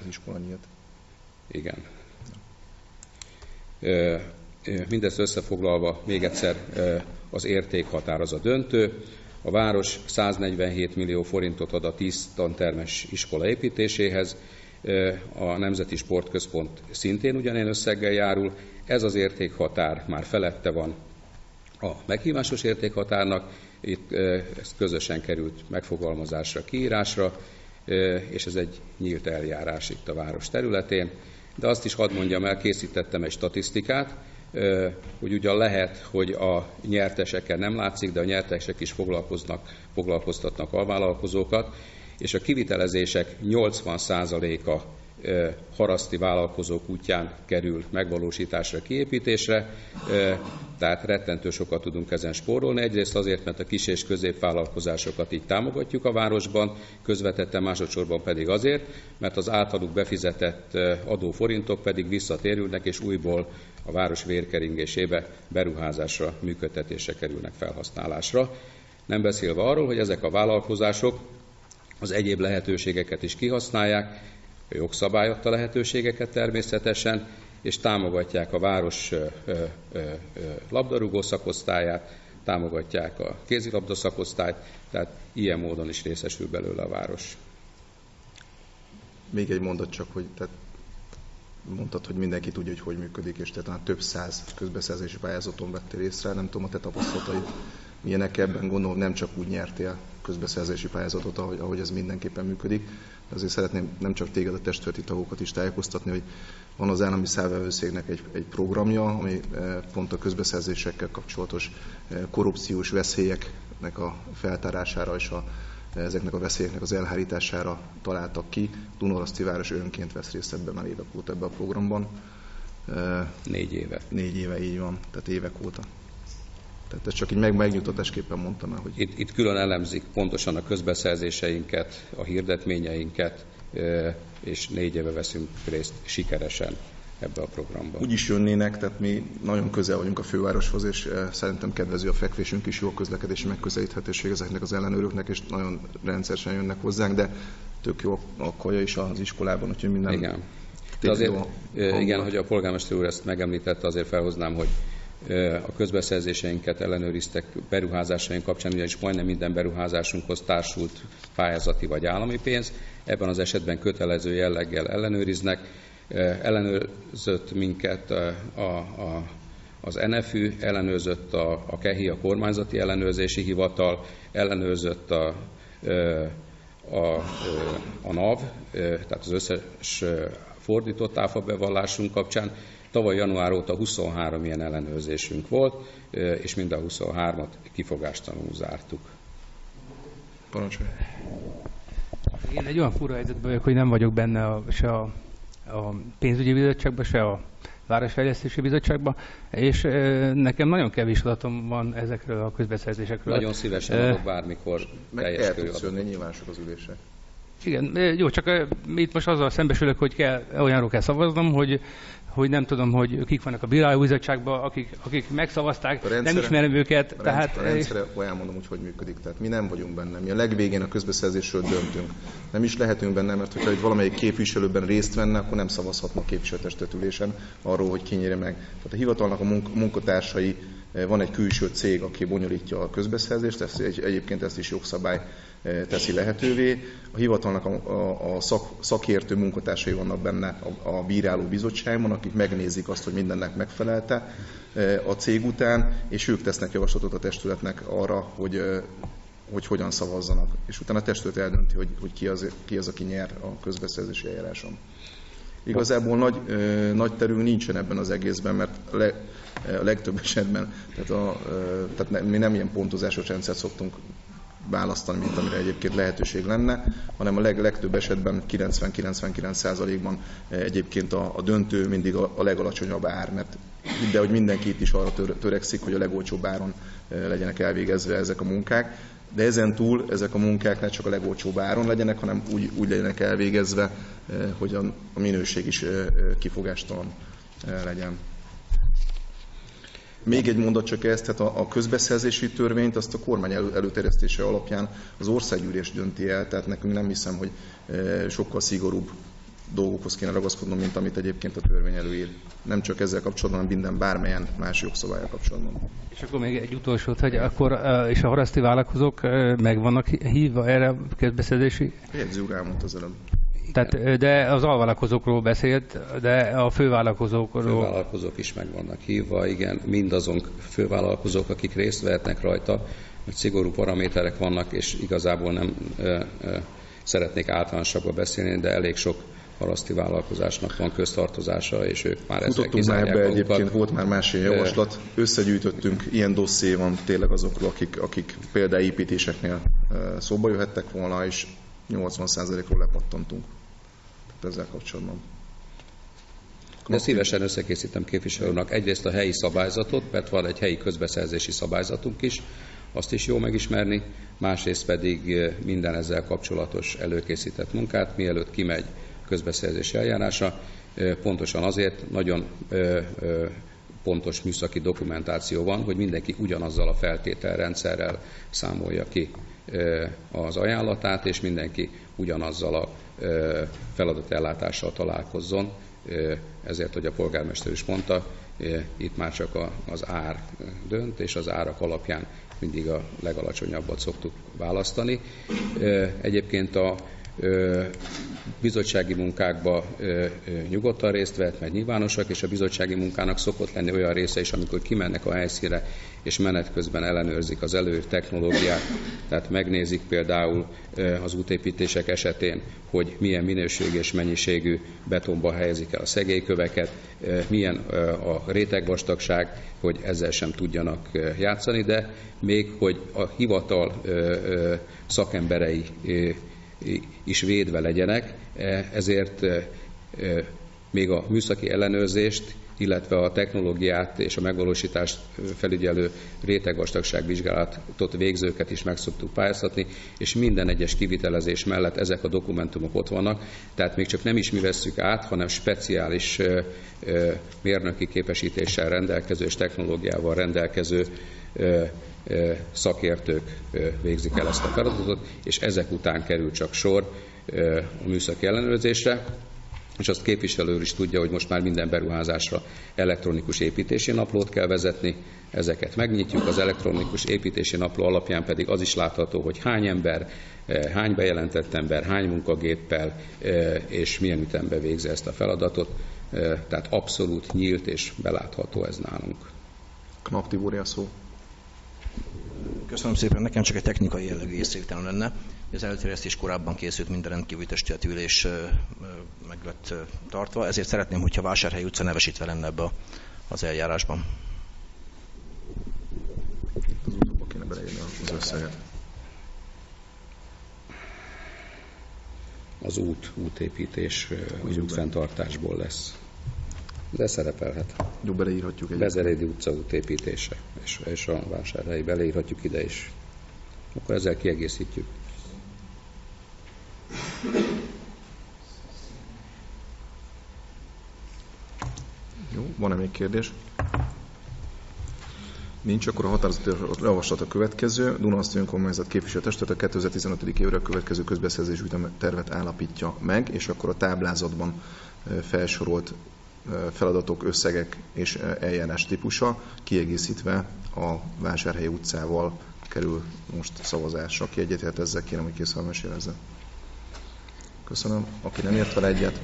Az iskola nyílt. Igen. Mindezt összefoglalva még egyszer az értékhatár az a döntő. A város 147 millió forintot ad a 10 tantermes iskola építéséhez, a Nemzeti Sportközpont szintén ugyanilyen összeggel járul. Ez az értékhatár már felette van a meghívásos értékhatárnak, itt ez közösen került megfogalmazásra, kiírásra, és ez egy nyílt eljárás itt a város területén. De azt is hadd mondjam el, készítettem egy statisztikát, hogy ugyan lehet, hogy a nyerteseken nem látszik, de a nyertesek is foglalkoznak, foglalkoztatnak alvállalkozókat, és a kivitelezések 80%-a haraszti vállalkozók útján kerül megvalósításra, kiépítésre, tehát rettentő sokat tudunk ezen spórolni. Egyrészt azért, mert a kis és középvállalkozásokat így támogatjuk a városban, közvetetten másodszorban pedig azért, mert az általuk befizetett adóforintok pedig visszatérülnek, és újból a város vérkeringésébe beruházásra, működtetésre kerülnek felhasználásra. Nem beszélve arról, hogy ezek a vállalkozások az egyéb lehetőségeket is kihasználják, a jogszabályotta lehetőségeket természetesen, és támogatják a város labdarúgó szakosztályát, támogatják a kézilabda szakosztályt, tehát ilyen módon is részesül belőle a város. Még egy mondat csak, hogy tehát mondtad, hogy mindenki tudja, hogy hogy működik, és te talán több száz közbeszerzési pályázaton vettél részre, nem tudom, a te tapasztalataid milyenek ebben, gondolom nem csak úgy nyertél közbeszerzési pályázatot, ahogy, ahogy ez mindenképpen működik. De azért szeretném nem csak téged, a testületi tagokat is tájékoztatni, hogy van az állami számvevőszégnek egy, egy programja, ami eh, pont a közbeszerzésekkel kapcsolatos eh, korrupciós veszélyeknek a feltárására és a, ezeknek a veszélyeknek az elhárítására találtak ki. Dunoraszti város önként vesz részt ebben már évek óta ebben a programban. Eh, négy éve. Négy éve, így van, tehát évek óta. Tehát ezt csak így meg, megnyugtatásképpen mondtam el, hogy... Itt, itt külön elemzik pontosan a közbeszerzéseinket, a hirdetményeinket, és négy éve veszünk részt sikeresen ebbe a programba. Úgy is jönnének, tehát mi nagyon közel vagyunk a fővároshoz, és szerintem kedvező a fekvésünk is, jó a közlekedési megközelíthetőség ezeknek az ellenőröknek, és nagyon rendszeresen jönnek hozzánk, de tök jó a kaja is az iskolában, úgyhogy minden... Igen. De azért, igen, hogy a polgármester úr ezt megemlítette, azért felhoznám, hogy a közbeszerzéseinket ellenőriztek beruházásaink kapcsán, ugyanis majdnem minden beruházásunkhoz társult pályázati vagy állami pénz. Ebben az esetben kötelező jelleggel ellenőriznek. Ellenőrzött minket a, a, az NFÜ, ellenőrzött a, a KEHI, a Kormányzati Ellenőrzési Hivatal, ellenőrzött a, a, a NAV, tehát az összes fordított áfa bevallásunk kapcsán, Tavaly január óta 23 ilyen ellenőrzésünk volt, és mind a 23-at kifogástalanul zártuk. Parancsolj. Én egy olyan fura helyzetben vagyok, hogy nem vagyok benne a, se a, a pénzügyi bizottságban, se a Városfejlesztési Bizottságban, és e, nekem nagyon kevés adatom van ezekről a közbeszerzésekről. Nagyon szívesen adok bármikor Meg el tudsz jönni, nyilván sok az ülések. Igen, jó, csak itt most azzal szembesülök, hogy kell, olyanról kell szavaznom, hogy hogy nem tudom, hogy kik vannak a bíróbizottságban, akik, akik megszavazták, rendszere, nem ismerem őket. A tehát, a rendszere, elmondom, hogy hogy működik. Tehát mi nem vagyunk benne. Mi a legvégén a közbeszerzésről döntünk. Nem is lehetünk benne, mert hogyha egy valamelyik képviselőben részt venne, akkor nem szavazhatnak képviselőtestületülésen arról, hogy ki meg. Tehát a hivatalnak a munk- munkatársai van egy külső cég, aki bonyolítja a közbeszerzést, ezt, egyébként ezt is jogszabály eh, teszi lehetővé. A hivatalnak a, a, a szak, szakértő munkatársai vannak benne a, a bíráló bizottságban, akik megnézik azt, hogy mindennek megfelelte eh, a cég után, és ők tesznek javaslatot a testületnek arra, hogy hogy hogyan szavazzanak. És utána a testület eldönti, hogy, hogy ki, az, ki az, aki nyer a közbeszerzési eljáráson. Igazából nagy, ö, nagy terünk nincsen ebben az egészben, mert le, a legtöbb esetben, tehát, a, tehát ne, mi nem ilyen pontozásos rendszert szoktunk választani, mint amire egyébként lehetőség lenne, hanem a leg, legtöbb esetben 90-99%-ban egyébként a, a döntő mindig a, a legalacsonyabb ár, mert de hogy mindenki itt is arra tör, törekszik, hogy a legolcsóbb áron legyenek elvégezve ezek a munkák de ezen túl ezek a munkák ne csak a legolcsóbb áron legyenek, hanem úgy, úgy legyenek elvégezve, eh, hogy a, minőség is eh, eh, kifogástalan legyen. Még egy mondat csak ezt, tehát a, közbeszerzési törvényt azt a kormány elő, előterjesztése alapján az országgyűlés dönti el, tehát nekünk nem hiszem, hogy sokkal szigorúbb dolgokhoz kéne ragaszkodnom, mint amit egyébként a törvény előír. Nem csak ezzel kapcsolatban, hanem minden bármelyen más jogszabályok kapcsolatban. És akkor még egy utolsó, hogy akkor és a haraszti vállalkozók meg vannak hívva erre a közbeszedési? Jegyző úr elmondta az előbb. Tehát, de az alvállalkozókról beszélt, de a fővállalkozókról... A fővállalkozók is meg vannak hívva, igen, mindazon fővállalkozók, akik részt vehetnek rajta, hogy szigorú paraméterek vannak, és igazából nem ö, ö, szeretnék általánosabban beszélni, de elég sok paraszti vállalkozásnak van köztartozása, és ők már ezzel kizárják már ebbe egyébként volt már más ilyen javaslat. Összegyűjtöttünk, ilyen dosszé van tényleg azokról, akik, akik például építéseknél szóba jöhettek volna, és 80%-ról lepattantunk ezzel kapcsolatban. De szívesen összekészítem képviselőnek egyrészt a helyi szabályzatot, mert van egy helyi közbeszerzési szabályzatunk is, azt is jó megismerni, másrészt pedig minden ezzel kapcsolatos előkészített munkát, mielőtt kimegy közbeszerzési eljárása, pontosan azért nagyon pontos műszaki dokumentáció van, hogy mindenki ugyanazzal a feltételrendszerrel számolja ki az ajánlatát, és mindenki ugyanazzal a feladatellátással találkozzon. Ezért, hogy a polgármester is mondta, itt már csak az ár dönt, és az árak alapján mindig a legalacsonyabbat szoktuk választani. Egyébként a bizottsági munkákba nyugodtan részt vett, mert nyilvánosak, és a bizottsági munkának szokott lenni olyan része is, amikor kimennek a helyszínre, és menet közben ellenőrzik az előír technológiát, tehát megnézik például az útépítések esetén, hogy milyen minőség és mennyiségű betonba helyezik el a szegélyköveket, milyen a rétegvastagság, hogy ezzel sem tudjanak játszani, de még hogy a hivatal szakemberei is védve legyenek, e, ezért e, e, még a műszaki ellenőrzést, illetve a technológiát és a megvalósítást felügyelő rétegvastagságvizsgálatot végzőket is meg szoktuk pályáztatni, és minden egyes kivitelezés mellett ezek a dokumentumok ott vannak, tehát még csak nem is mi vesszük át, hanem speciális mérnöki képesítéssel rendelkező és technológiával rendelkező szakértők végzik el ezt a feladatot, és ezek után kerül csak sor a műszaki ellenőrzésre, és azt képviselő is tudja, hogy most már minden beruházásra elektronikus építési naplót kell vezetni, ezeket megnyitjuk, az elektronikus építési napló alapján pedig az is látható, hogy hány ember, hány bejelentett ember, hány munkagéppel és milyen ütembe végzi ezt a feladatot, tehát abszolút nyílt és belátható ez nálunk. Knap Tibor szó. Köszönöm szépen, nekem csak egy technikai jellegű észrevételem lenne. Az előterjesztés korábban készült minden rendkívüli testületi ülés meg lett tartva, ezért szeretném, hogyha Vásárhely utca nevesítve lenne ebbe az eljárásban. Az kéne beleírni az összeget. Az út, útépítés, az útfenntartásból lesz de szerepelhet. Jó, beleírhatjuk egy. Bezerédi utca útépítése, és, és a vásárhelyi beleírhatjuk ide is. Akkor ezzel kiegészítjük. Jó, van-e még kérdés? Nincs, akkor a határozat javaslat a következő. Dunaszti önkormányzat képviselőtestet a 2015. évre a következő közbeszerzési tervet állapítja meg, és akkor a táblázatban felsorolt feladatok, összegek és eljárás típusa, kiegészítve a Vásárhelyi utcával kerül most szavazásra. Aki egyetért ezzel, kérem, hogy készülmes jelezze. Köszönöm. Aki nem ért vele egyet,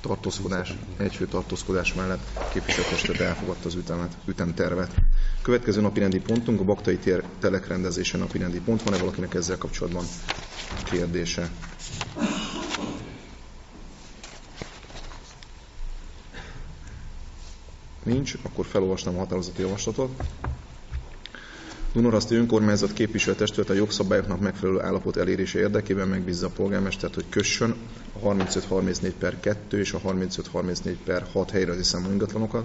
tartózkodás, egyfő tartózkodás mellett képviselőtestet elfogadta az ütemet, ütemtervet. Következő napi rendi pontunk a baktai tér telekrendezése napi rendi pont. Van-e valakinek ezzel kapcsolatban kérdése? Nincs, akkor felolvastam a határozati javaslatot. Dunaraszti önkormányzat képviselőtestület a jogszabályoknak megfelelő állapot elérése érdekében megbízza a polgármestert, hogy kössön a 3534 per 2 és a 3534 per 6 helyreállí számú ingatlanokat,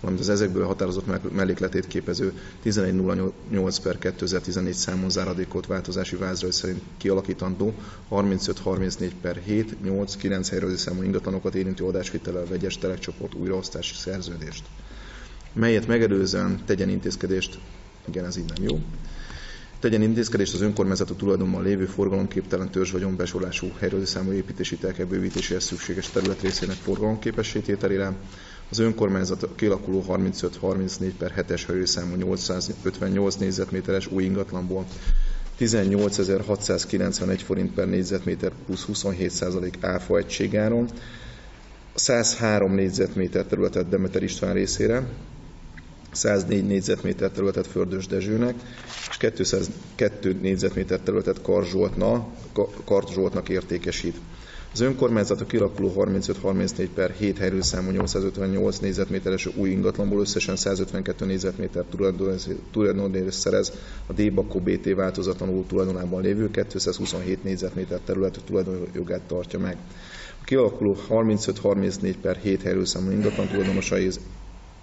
valamint az ezekből határozott mellékletét képező 1108 per 2014 számon záradékot változási vázra szerint kialakítandó 3534 per 7, 8, 9 helyreállí számú ingatlanokat érintő adásvitelel vegyes telekcsoport újraosztási szerződést melyet megelőzően tegyen intézkedést igen, ez így nem jó. Tegyen intézkedést az önkormányzatok tulajdonban lévő forgalomképtelen törzsvagyon besorolású helyről számú építési telkek bővítéséhez szükséges terület részének forgalomképessétételére, az önkormányzat kialakuló 35-34 per 7-es hajószámú 858 négyzetméteres új ingatlanból 18.691 forint per négyzetméter plusz 27% áfa egységáron, 103 négyzetméter területet Demeter István részére, 104 négyzetméter területet Fördös Dezsőnek, és 202 négyzetméter területet Karzsoltna, Karzsoltnak értékesít. Az a kilakuló 35-34 per 7 helyről számú 858 négyzetméteres új ingatlanból összesen 152 négyzetméter tulajdonrészt szerez a Débakó BT változatlanul tulajdonában lévő 227 négyzetméter terület tulajdonjogát tartja meg. A kialakuló 35-34 per 7 helyről ingatlan tulajdonosai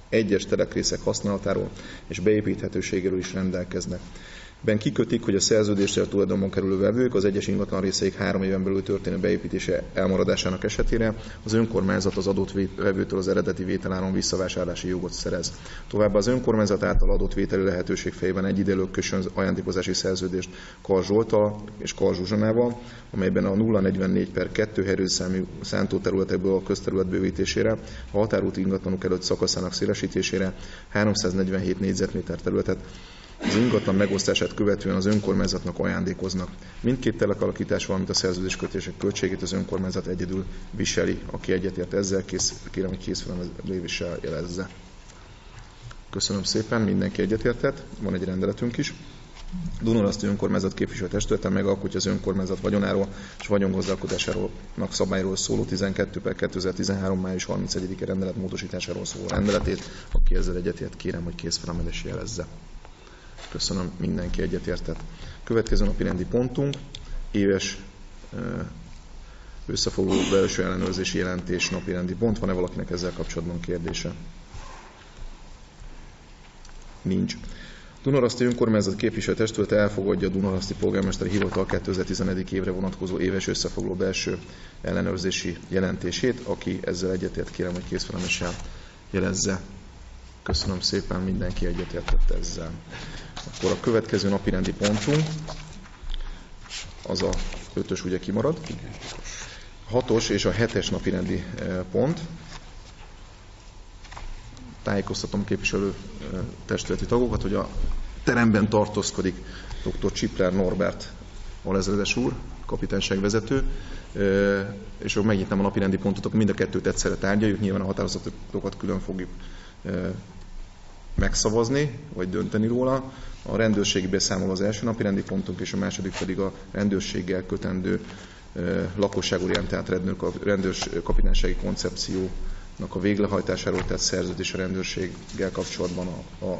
egyes telekrészek használatáról és beépíthetőségéről is rendelkeznek. Ben kikötik, hogy a szerződéssel tulajdonban kerülő vevők az egyes ingatlan részeik három éven belül történő beépítése elmaradásának esetére az önkormányzat az adott vevőtől az eredeti vételáron visszavásárlási jogot szerez. Továbbá az önkormányzat által adott vételi lehetőség fejében egyidejűleg kössön ajándékozási szerződést Kar Zsoltal és Kar Zsuzsanával, amelyben a 044 per 2 herőszámú szántóterületekből a közterület bővítésére, a határút ingatlanok előtt szakaszának szélesítésére 347 négyzetméter területet az ingatlan megosztását követően az önkormányzatnak ajándékoznak. Mindkét telekalakítás, valamint a szerződéskötések költségét az önkormányzat egyedül viseli. Aki egyetért ezzel, kész, kérem, hogy készfelemlévéssel jelezze. Köszönöm szépen, mindenki egyetértett, van egy rendeletünk is. Dunaraszti önkormányzat képviselőtestülete megalkotja az önkormányzat vagyonáról és vagyongazdálkodásáról szabályról szóló 12 per 2013. május 31. rendelet módosításáról szóló rendeletét. Aki ezzel egyetért, kérem, hogy készfelemelés jelezze. Köszönöm, mindenki egyetértett. Következő napi rendi pontunk, éves összefoglaló belső ellenőrzési jelentés napi rendi pont. Van-e valakinek ezzel kapcsolatban kérdése? Nincs. Dunaraszti önkormányzat képviselőtestülete elfogadja a Dunaraszti polgármesteri hivatal 2011. évre vonatkozó éves összefoglaló belső ellenőrzési jelentését. Aki ezzel egyetért, kérem, hogy készfelemessel jelezze. Köszönöm szépen, mindenki egyetértett ezzel. Akkor a következő napi rendi pontunk, az a ötös ugye kimarad, hatos és a hetes napi rendi eh, pont. Tájékoztatom képviselő eh, testületi tagokat, hogy a teremben tartózkodik dr. Csipler Norbert alezredes úr, kapitányságvezető, eh, és akkor megnyitnám a napi rendi pontot, akkor mind a kettőt egyszerre tárgyaljuk, nyilván a határozatokat külön fogjuk megszavazni, vagy dönteni róla. A rendőrségi beszámoló az első napi rendi pontunk, és a második pedig a rendőrséggel kötendő lakosságorientált rendőrs kapitánysági koncepciónak a végrehajtásáról, tehát szerződés a rendőrséggel kapcsolatban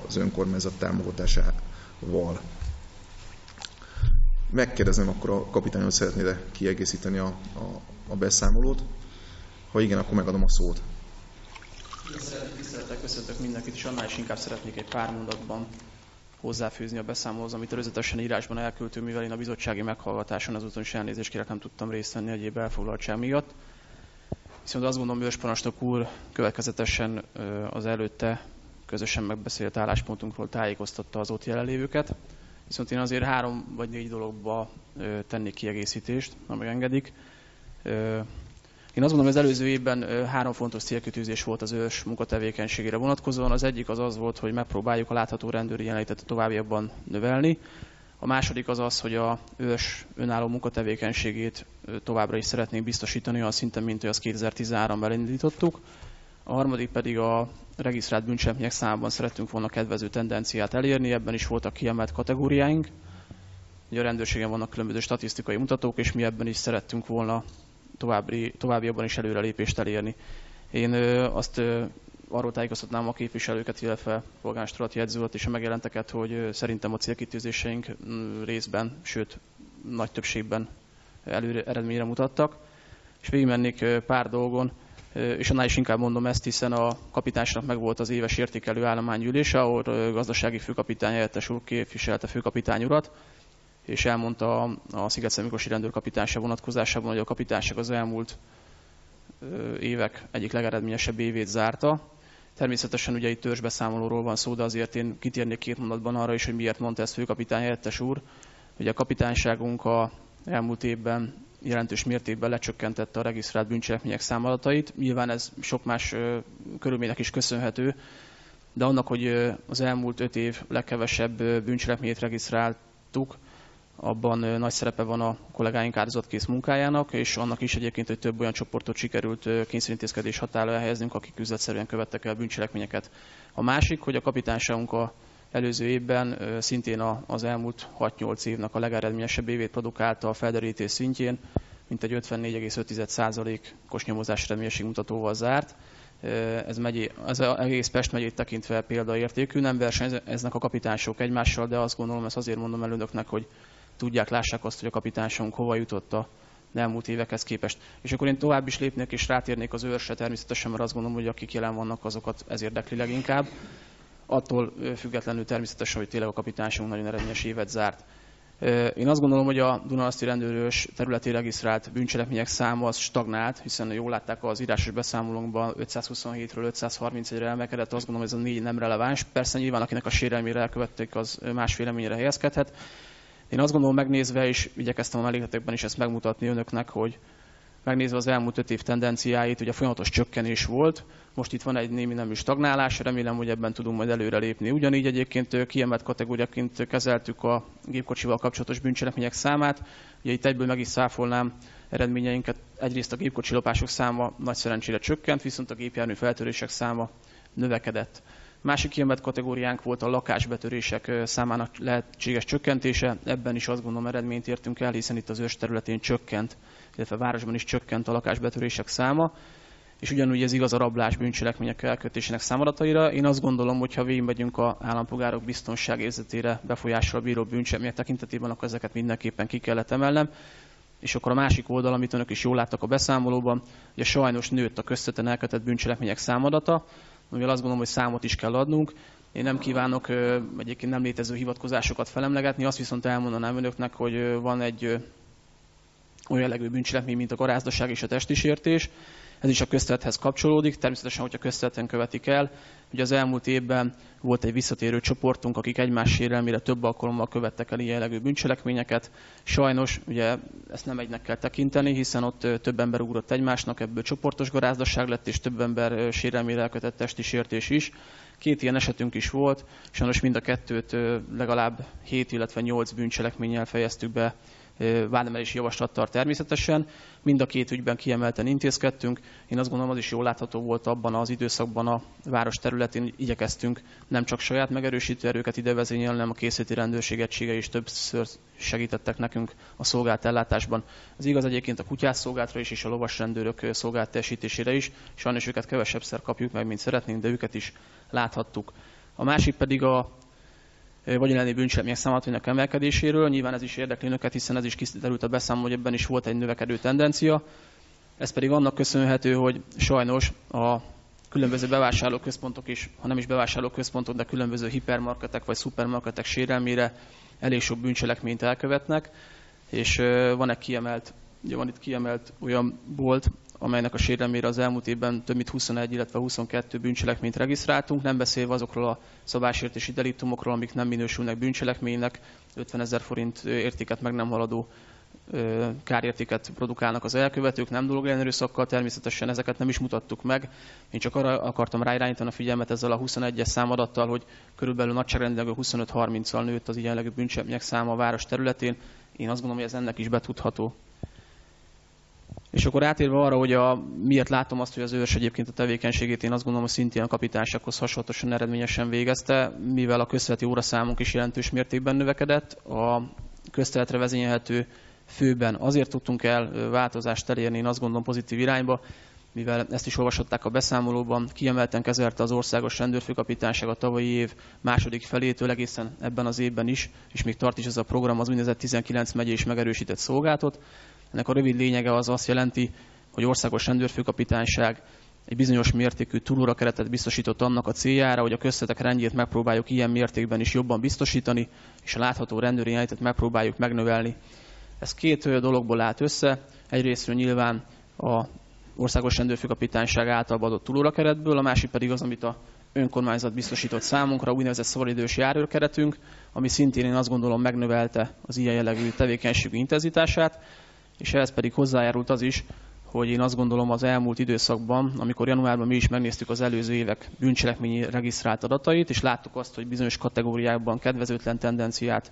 az önkormányzat támogatásával. Megkérdezem akkor a kapitány, hogy szeretné kiegészíteni a, a, a beszámolót. Ha igen, akkor megadom a szót. Tisztelettel köszöntök mindenkit, és annál is inkább szeretnék egy pár mondatban hozzáfűzni a beszámolóhoz, amit rögzetesen írásban elküldtünk, mivel én a bizottsági meghallgatáson azután is elnézést kérek, nem tudtam részt venni egyéb elfoglaltság miatt. Viszont azt gondolom, ősparancsnok úr következetesen az előtte közösen megbeszélt álláspontunkról tájékoztatta az ott jelenlévőket. Viszont én azért három vagy négy dologba tennék kiegészítést, ha megengedik. Én azt gondolom, hogy az előző évben három fontos célkitűzés volt az ős munkatevékenységére vonatkozóan. Az egyik az az volt, hogy megpróbáljuk a látható rendőri jelenlétet a továbbiakban növelni. A második az az, hogy a ős önálló munkatevékenységét továbbra is szeretnénk biztosítani olyan szinten, mint hogy azt 2013-ban elindítottuk. A harmadik pedig a regisztrált bűncselekmények számában szerettünk volna kedvező tendenciát elérni, ebben is voltak kiemelt kategóriáink. Ugye a rendőrségen vannak különböző statisztikai mutatók, és mi ebben is szerettünk volna további, továbbiakban is előrelépést elérni. Én azt arról tájékoztatnám a képviselőket, illetve polgármester jegyzőt és a megjelenteket, hogy szerintem a célkitűzéseink részben, sőt nagy többségben előre, eredményre mutattak. És végigmennék pár dolgon, és annál is inkább mondom ezt, hiszen a kapitánynak megvolt az éves értékelő állományülése, ahol gazdasági főkapitány helyettes úr képviselte főkapitány urat, és elmondta a sziget Miklósi rendőrkapitányság vonatkozásában, hogy a kapitányság az elmúlt évek egyik legeredményesebb évét zárta. Természetesen ugye itt törzsbeszámolóról van szó, de azért én kitérnék két mondatban arra is, hogy miért mondta ezt főkapitány helyettes úr. Ugye a kapitányságunk a elmúlt évben jelentős mértékben lecsökkentette a regisztrált bűncselekmények számadatait. Nyilván ez sok más körülménynek is köszönhető, de annak, hogy az elmúlt öt év legkevesebb bűncselekményét regisztráltuk, abban nagy szerepe van a kollégáink áldozatkész munkájának, és annak is egyébként, hogy több olyan csoportot sikerült kényszerintézkedés határa helyeznünk, akik üzletszerűen követtek el bűncselekményeket. A másik, hogy a kapitányságunk a előző évben szintén az elmúlt 6-8 évnek a legeredményesebb évét produkálta a felderítés szintjén, mint egy 54,5%-os nyomozás eredményesség mutatóval zárt. Ez, megyé, ez egész Pest megyét tekintve példaértékű, nem versenyeznek a kapitányok egymással, de azt gondolom, ezt azért mondom el hogy tudják, lássák azt, hogy a kapitányunk hova jutott a elmúlt évekhez képest. És akkor én tovább is lépnék és rátérnék az őrsre természetesen, mert azt gondolom, hogy akik jelen vannak, azokat ez érdekli leginkább. Attól függetlenül természetesen, hogy tényleg a kapitányunk nagyon eredményes évet zárt. Én azt gondolom, hogy a Dunaaszti rendőrös területi regisztrált bűncselekmények száma az stagnált, hiszen jól látták az írásos beszámolónkban 527-ről 531-re emelkedett, azt gondolom, hogy ez a négy nem releváns. Persze nyilván akinek a sérelmére elkövették, az más véleményre helyezkedhet. Én azt gondolom megnézve, és igyekeztem a mellékletekben is ezt megmutatni önöknek, hogy megnézve az elmúlt öt év tendenciáit, ugye folyamatos csökkenés volt, most itt van egy némi nemű stagnálás, remélem, hogy ebben tudunk majd előrelépni. Ugyanígy egyébként kiemelt kategóriaként kezeltük a gépkocsival kapcsolatos bűncselekmények számát. Ugye itt egyből meg is száfolnám eredményeinket. Egyrészt a gépkocsi lopások száma nagy szerencsére csökkent, viszont a gépjármű feltörések száma növekedett. Másik kiemelt kategóriánk volt a lakásbetörések számának lehetséges csökkentése. Ebben is azt gondolom eredményt értünk el, hiszen itt az ős területén csökkent, illetve városban is csökkent a lakásbetörések száma. És ugyanúgy ez igaz a rablás bűncselekmények elkötésének számadataira. Én azt gondolom, hogy ha végigmegyünk a állampolgárok biztonságérzetére befolyással bíró bűncselekmények tekintetében, akkor ezeket mindenképpen ki kellett emelnem. És akkor a másik oldal, amit önök is jól láttak a beszámolóban, hogy sajnos nőtt a közteten elkövetett bűncselekmények számadata, amivel azt gondolom, hogy számot is kell adnunk. Én nem kívánok egyébként nem létező hivatkozásokat felemlegetni, azt viszont elmondanám önöknek, hogy van egy olyan jellegű bűncselekmény, mint a garázdaság és a testisértés. Ez is a köztelethez kapcsolódik. Természetesen, hogyha közteleten követik el, Ugye az elmúlt évben volt egy visszatérő csoportunk, akik egymás sérelmére több alkalommal követtek el ilyen jellegű bűncselekményeket. Sajnos ugye ezt nem egynek kell tekinteni, hiszen ott több ember ugrott egymásnak, ebből csoportos garázdaság lett, és több ember sérelmére elkötett testi sértés is. Két ilyen esetünk is volt, sajnos mind a kettőt legalább 7, illetve 8 bűncselekménnyel fejeztük be vádemelési javaslattal természetesen. Mind a két ügyben kiemelten intézkedtünk. Én azt gondolom, az is jól látható volt abban az időszakban a város területén, igyekeztünk nem csak saját megerősítő erőket idevezényelni, hanem a készíti rendőrség egysége is többször segítettek nekünk a szolgált ellátásban. Ez igaz egyébként a kutyás szolgáltra is, és a lovas rendőrök szolgált teljesítésére is. Sajnos őket kevesebbszer kapjuk meg, mint szeretnénk, de őket is láthattuk. A másik pedig a vagyonelni bűncselekmények számatának emelkedéséről. Nyilván ez is érdekli önöket, hiszen ez is kiderült a beszámoló, hogy ebben is volt egy növekedő tendencia. Ez pedig annak köszönhető, hogy sajnos a különböző bevásárlóközpontok is, ha nem is bevásárlóközpontok, de különböző hipermarketek vagy szupermarketek sérelmére elég sok bűncselekményt elkövetnek, és van egy kiemelt, ugye van itt kiemelt olyan bolt, amelynek a sérelmére az elmúlt évben több mint 21, illetve 22 bűncselekményt regisztráltunk, nem beszélve azokról a szabásértési deliktumokról, amik nem minősülnek bűncselekménynek, 50 ezer forint értéket meg nem haladó kárértéket produkálnak az elkövetők, nem dolog erőszakkal, természetesen ezeket nem is mutattuk meg. Én csak arra akartam ráirányítani a figyelmet ezzel a 21-es számadattal, hogy körülbelül nagyságrendileg 25-30-al nőtt az ilyen bűncselekmények száma a város területén. Én azt gondolom, hogy ez ennek is betudható. És akkor átérve arra, hogy a, miért látom azt, hogy az őrs egyébként a tevékenységét én azt gondolom, hogy szintén a kapitánysághoz hasonlatosan eredményesen végezte, mivel a közveti óraszámunk is jelentős mértékben növekedett, a közteletre vezényelhető főben azért tudtunk el változást elérni, én azt gondolom pozitív irányba, mivel ezt is olvashatták a beszámolóban, kiemelten kezelte az országos rendőrfőkapitányság a tavalyi év második felétől egészen ebben az évben is, és még tart is ez a program az úgynevezett 19 megyés megerősített szolgáltot. Ennek a rövid lényege az azt jelenti, hogy országos rendőrfőkapitányság egy bizonyos mértékű túlóra keretet biztosított annak a céljára, hogy a köztetek rendjét megpróbáljuk ilyen mértékben is jobban biztosítani, és a látható rendőri jelenlétet megpróbáljuk megnövelni. Ez két dologból állt össze. Egyrésztről nyilván a országos rendőrfőkapitányság által adott túlóra keretből, a másik pedig az, amit a önkormányzat biztosított számunkra, úgynevezett szabadidős járőrkeretünk, ami szintén én azt gondolom megnövelte az ilyen jellegű tevékenység intenzitását, és ehhez pedig hozzájárult az is, hogy én azt gondolom az elmúlt időszakban, amikor januárban mi is megnéztük az előző évek bűncselekményi regisztrált adatait, és láttuk azt, hogy bizonyos kategóriákban kedvezőtlen tendenciát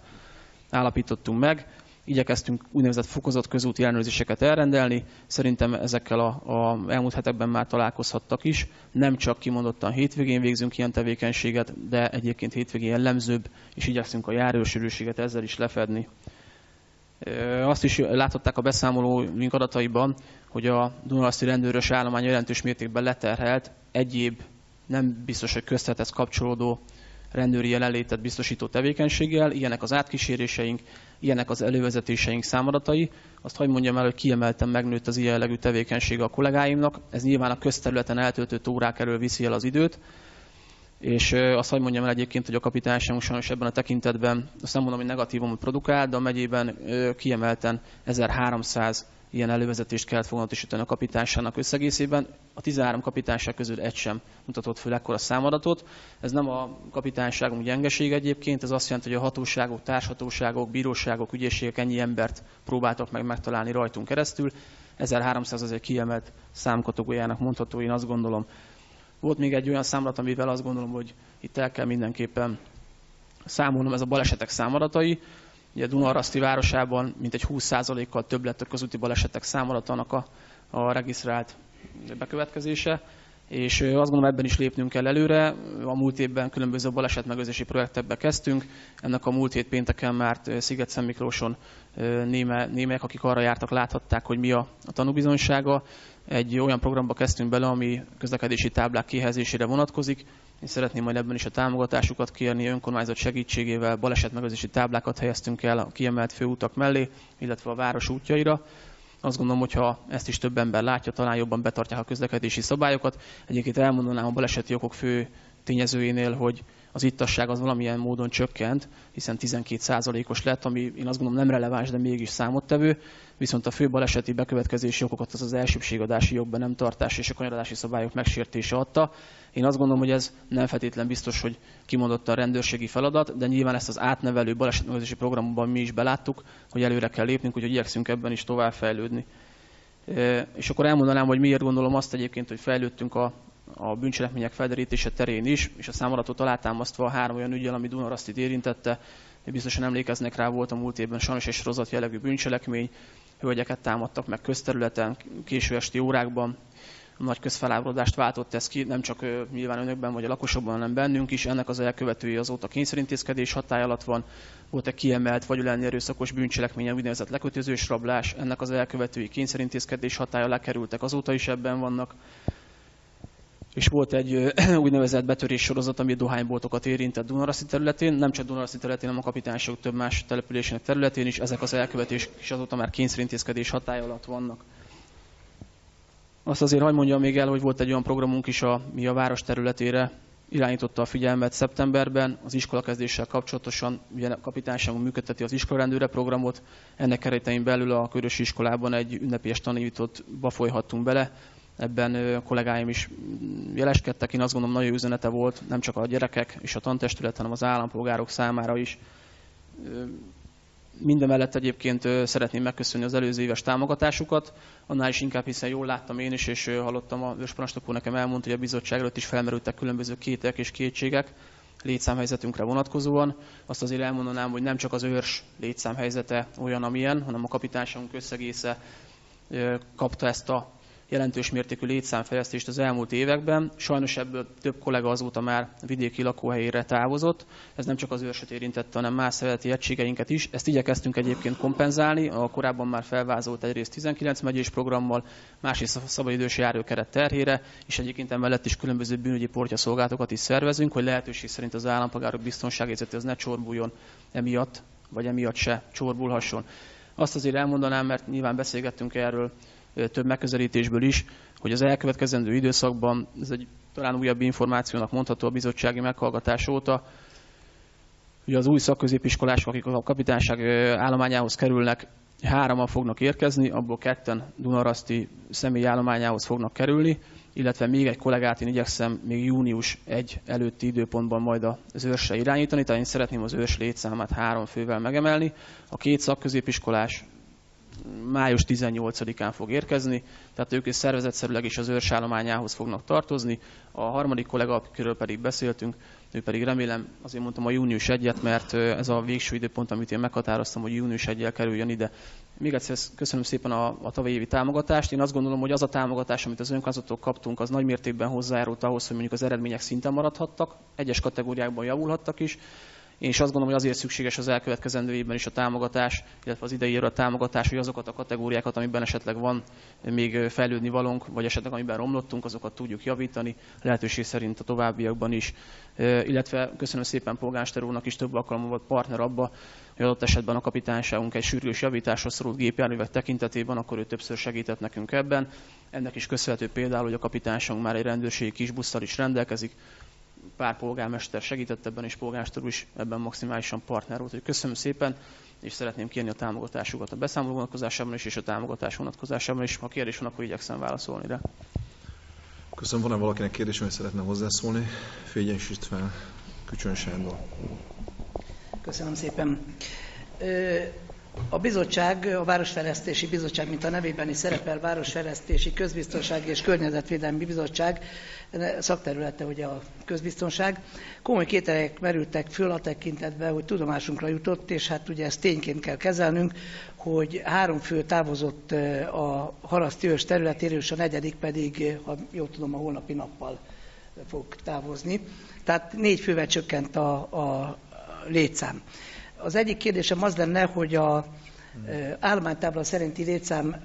állapítottunk meg, igyekeztünk úgynevezett fokozott közúti ellenőrzéseket elrendelni. Szerintem ezekkel a, a elmúlt hetekben már találkozhattak is. Nem csak kimondottan hétvégén végzünk ilyen tevékenységet, de egyébként hétvégén jellemzőbb, és igyekszünk a járősűrűséget ezzel is lefedni. Azt is láthatták a beszámolóink adataiban, hogy a Dunalaszti rendőrös állomány jelentős mértékben leterhelt egyéb nem biztos, hogy köztethez kapcsolódó rendőri jelenlétet biztosító tevékenységgel, ilyenek az átkíséréseink, ilyenek az elővezetéseink számadatai. Azt hagyd mondjam el, hogy kiemelten megnőtt az ilyen jellegű tevékenysége a kollégáimnak. Ez nyilván a közterületen eltöltött órák erről viszi el az időt. És azt hagyd mondjam el egyébként, hogy a kapitányságunk sajnos ebben a tekintetben, azt nem mondom, hogy negatívumot produkál, de a megyében kiemelten 1300 ilyen elővezetést kellett foganatosítani a kapitányságnak összegészében. A 13 kapitányság közül egy sem mutatott föl ekkora számadatot. Ez nem a kapitányságunk gyengeség egyébként, ez azt jelenti, hogy a hatóságok, társhatóságok, bíróságok, ügyészségek ennyi embert próbáltak meg megtalálni rajtunk keresztül. 1300 az egy kiemelt számkategóriának mondható, én azt gondolom. Volt még egy olyan számlat, amivel azt gondolom, hogy itt el kell mindenképpen számolnom, ez a balesetek számadatai. Ugye Dunaraszti városában mintegy 20%-kal több lett a közúti balesetek számadatának a, a regisztrált bekövetkezése, és azt gondolom ebben is lépnünk kell előre. A múlt évben különböző balesetmegőrzési projektekbe kezdtünk. Ennek a múlt hét pénteken már sziget Miklóson néme, némelyek, akik arra jártak, láthatták, hogy mi a, a tanúbizonysága. Egy olyan programba kezdtünk bele, ami közlekedési táblák kihelyezésére vonatkozik. Én szeretném majd ebben is a támogatásukat kérni, önkormányzat segítségével balesetmegőrzési táblákat helyeztünk el a kiemelt főutak mellé, illetve a város útjaira. Azt gondolom, hogy ha ezt is több ember látja, talán jobban betartják a közlekedési szabályokat. Egyébként elmondanám a baleseti okok fő tényezőjénél, hogy az ittasság az valamilyen módon csökkent, hiszen 12%-os lett, ami én azt gondolom nem releváns, de mégis számottevő, viszont a fő baleseti bekövetkezési okokat az az elsőbségadási jogban nem tartás és a kanyarodási szabályok megsértése adta. Én azt gondolom, hogy ez nem feltétlen biztos, hogy kimondott a rendőrségi feladat, de nyilván ezt az átnevelő balesetmegőrzési programban mi is beláttuk, hogy előre kell lépnünk, úgyhogy igyekszünk ebben is tovább fejlődni. És akkor elmondanám, hogy miért gondolom azt egyébként, hogy fejlődtünk a, a bűncselekmények felderítése terén is, és a számadatot alátámasztva a három olyan ügyel, ami Dunarasztit érintette, biztosan emlékeznek rá, volt a múlt évben sajnos egy sorozat jellegű bűncselekmény, hölgyeket támadtak meg közterületen, késő esti órákban, nagy közfelábrodást váltott ez ki, nem csak nyilván önökben vagy a lakosokban, hanem bennünk is. Ennek az elkövetői azóta kényszerintézkedés hatály alatt van. Volt egy kiemelt vagy lenni erőszakos bűncselekménye, úgynevezett lekötözős rablás. Ennek az elkövetői kényszerintézkedés hatály alá kerültek, azóta is ebben vannak és volt egy úgynevezett betörés sorozat, ami dohányboltokat érintett Dunaraszi területén, nem csak Dunaraszi területén, hanem a kapitányság több más településének területén is, ezek az elkövetések is azóta már kényszerintézkedés hatály alatt vannak. Azt azért hagyd mondjam még el, hogy volt egy olyan programunk is, a, mi a város területére irányította a figyelmet szeptemberben az iskolakezdéssel kapcsolatosan. Ugye a kapitányságunk működteti az iskolarendőre programot. Ennek keretein belül a Körösi iskolában egy ünnepélyes tanítót bafolyhattunk bele. Ebben a kollégáim is jeleskedtek. Én azt gondolom, nagyon üzenete volt nem csak a gyerekek és a tantestület, hanem az állampolgárok számára is Mindemellett egyébként szeretném megköszönni az előző éves támogatásukat, annál is inkább, hiszen jól láttam én is, és hallottam a ősparancsnok nekem elmondta, hogy a bizottság előtt is felmerültek különböző kétek és kétségek létszámhelyzetünkre vonatkozóan. Azt azért elmondanám, hogy nem csak az őrs létszámhelyzete olyan, amilyen, hanem a kapitányságunk összegésze kapta ezt a jelentős mértékű létszámfejlesztést az elmúlt években. Sajnos ebből több kollega azóta már vidéki lakóhelyére távozott. Ez nem csak az őrsöt érintette, hanem más szervezeti egységeinket is. Ezt igyekeztünk egyébként kompenzálni, a korábban már felvázolt egyrészt 19 megyés programmal, másrészt a szabadidős járókeret terhére, és egyébként emellett is különböző bűnügyi portja szolgálatokat is szervezünk, hogy lehetőség szerint az állampolgárok biztonságérzete az ne csorbuljon emiatt, vagy emiatt se csorbulhasson. Azt azért elmondanám, mert nyilván beszélgettünk erről több megközelítésből is, hogy az elkövetkezendő időszakban, ez egy talán újabb információnak mondható a bizottsági meghallgatás óta, hogy az új szakközépiskolások, akik a kapitányság állományához kerülnek, hároman fognak érkezni, abból ketten Dunaraszti személy állományához fognak kerülni, illetve még egy kollégát én igyekszem még június 1 előtti időpontban majd az őrsre irányítani, tehát én szeretném az őrs létszámát három fővel megemelni. A két szakközépiskolás május 18-án fog érkezni, tehát ők is szervezetszerűleg is az őrsállományához fognak tartozni. A harmadik kollega, akiről pedig beszéltünk, ő pedig remélem, azért mondtam a június 1 mert ez a végső időpont, amit én meghatároztam, hogy június 1 kerüljön ide. Még egyszer köszönöm szépen a, a tavalyi évi támogatást. Én azt gondolom, hogy az a támogatás, amit az önkormányzatok kaptunk, az nagy mértékben hozzájárult ahhoz, hogy mondjuk az eredmények szinten maradhattak, egyes kategóriákban javulhattak is. Én is azt gondolom, hogy azért szükséges az elkövetkezendő évben is a támogatás, illetve az idei a támogatás, hogy azokat a kategóriákat, amiben esetleg van még fejlődni valónk, vagy esetleg amiben romlottunk, azokat tudjuk javítani, lehetőség szerint a továbbiakban is. Illetve köszönöm szépen polgármester úrnak is több alkalommal volt partner abba, hogy adott esetben a kapitányságunk egy sürgős javításra szorult gépjárművek tekintetében, akkor ő többször segített nekünk ebben. Ennek is köszönhető például, hogy a kapitányságunk már egy rendőrségi kisbusszal is rendelkezik, pár polgármester segített ebben, és polgármester is ebben maximálisan partner volt. Hogy köszönöm szépen, és szeretném kérni a támogatásukat a beszámoló vonatkozásában is, és a támogatás vonatkozásában is. Ha kérdés van, akkor igyekszem válaszolni rá. Köszönöm, van-e valakinek kérdés, hogy szeretne hozzászólni? fel, Kücsön Sándor. Köszönöm szépen. A bizottság, a Városfejlesztési Bizottság, mint a nevében is szerepel, Városfejlesztési Közbiztonsági és Környezetvédelmi Bizottság, szakterülete ugye a közbiztonság. Komoly kételyek merültek föl a tekintetben, hogy tudomásunkra jutott, és hát ugye ezt tényként kell kezelnünk, hogy három fő távozott a haraszti ős területéről, és a negyedik pedig, ha jól tudom, a holnapi nappal fog távozni. Tehát négy fővel csökkent a, a létszám. Az egyik kérdésem az lenne, hogy a állománytábla szerinti létszám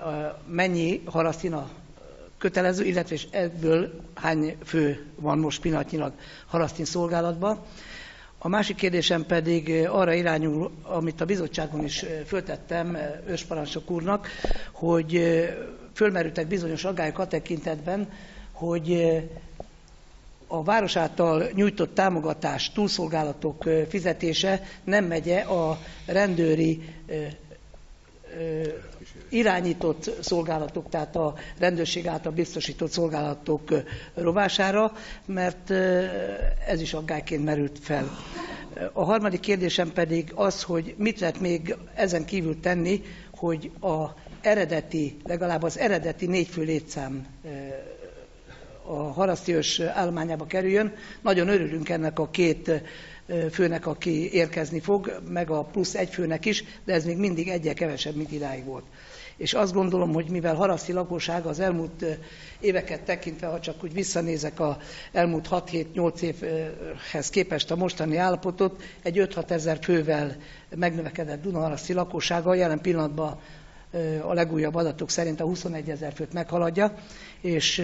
mennyi harasztina kötelező, illetve és ebből hány fő van most pillanatnyilag harasztin szolgálatban. A másik kérdésem pedig arra irányul, amit a bizottságon is föltettem ősparancsok úrnak, hogy fölmerültek bizonyos aggályok a tekintetben, hogy a város által nyújtott támogatás, túlszolgálatok fizetése nem megye a rendőri irányított szolgálatok, tehát a rendőrség által biztosított szolgálatok rovására, mert ez is aggályként merült fel. A harmadik kérdésem pedig az, hogy mit lehet még ezen kívül tenni, hogy a eredeti, legalább az eredeti négyfő létszám a harasztiós állományába kerüljön. Nagyon örülünk ennek a két főnek, aki érkezni fog, meg a plusz egy főnek is, de ez még mindig egyre kevesebb, mint idáig volt. És azt gondolom, hogy mivel haraszti lakosság az elmúlt éveket tekintve, ha csak úgy visszanézek a elmúlt 6-7-8 évhez képest a mostani állapotot, egy 5-6 ezer fővel megnövekedett Dunaharaszti lakossága jelen pillanatban a legújabb adatok szerint a 21 ezer főt meghaladja, és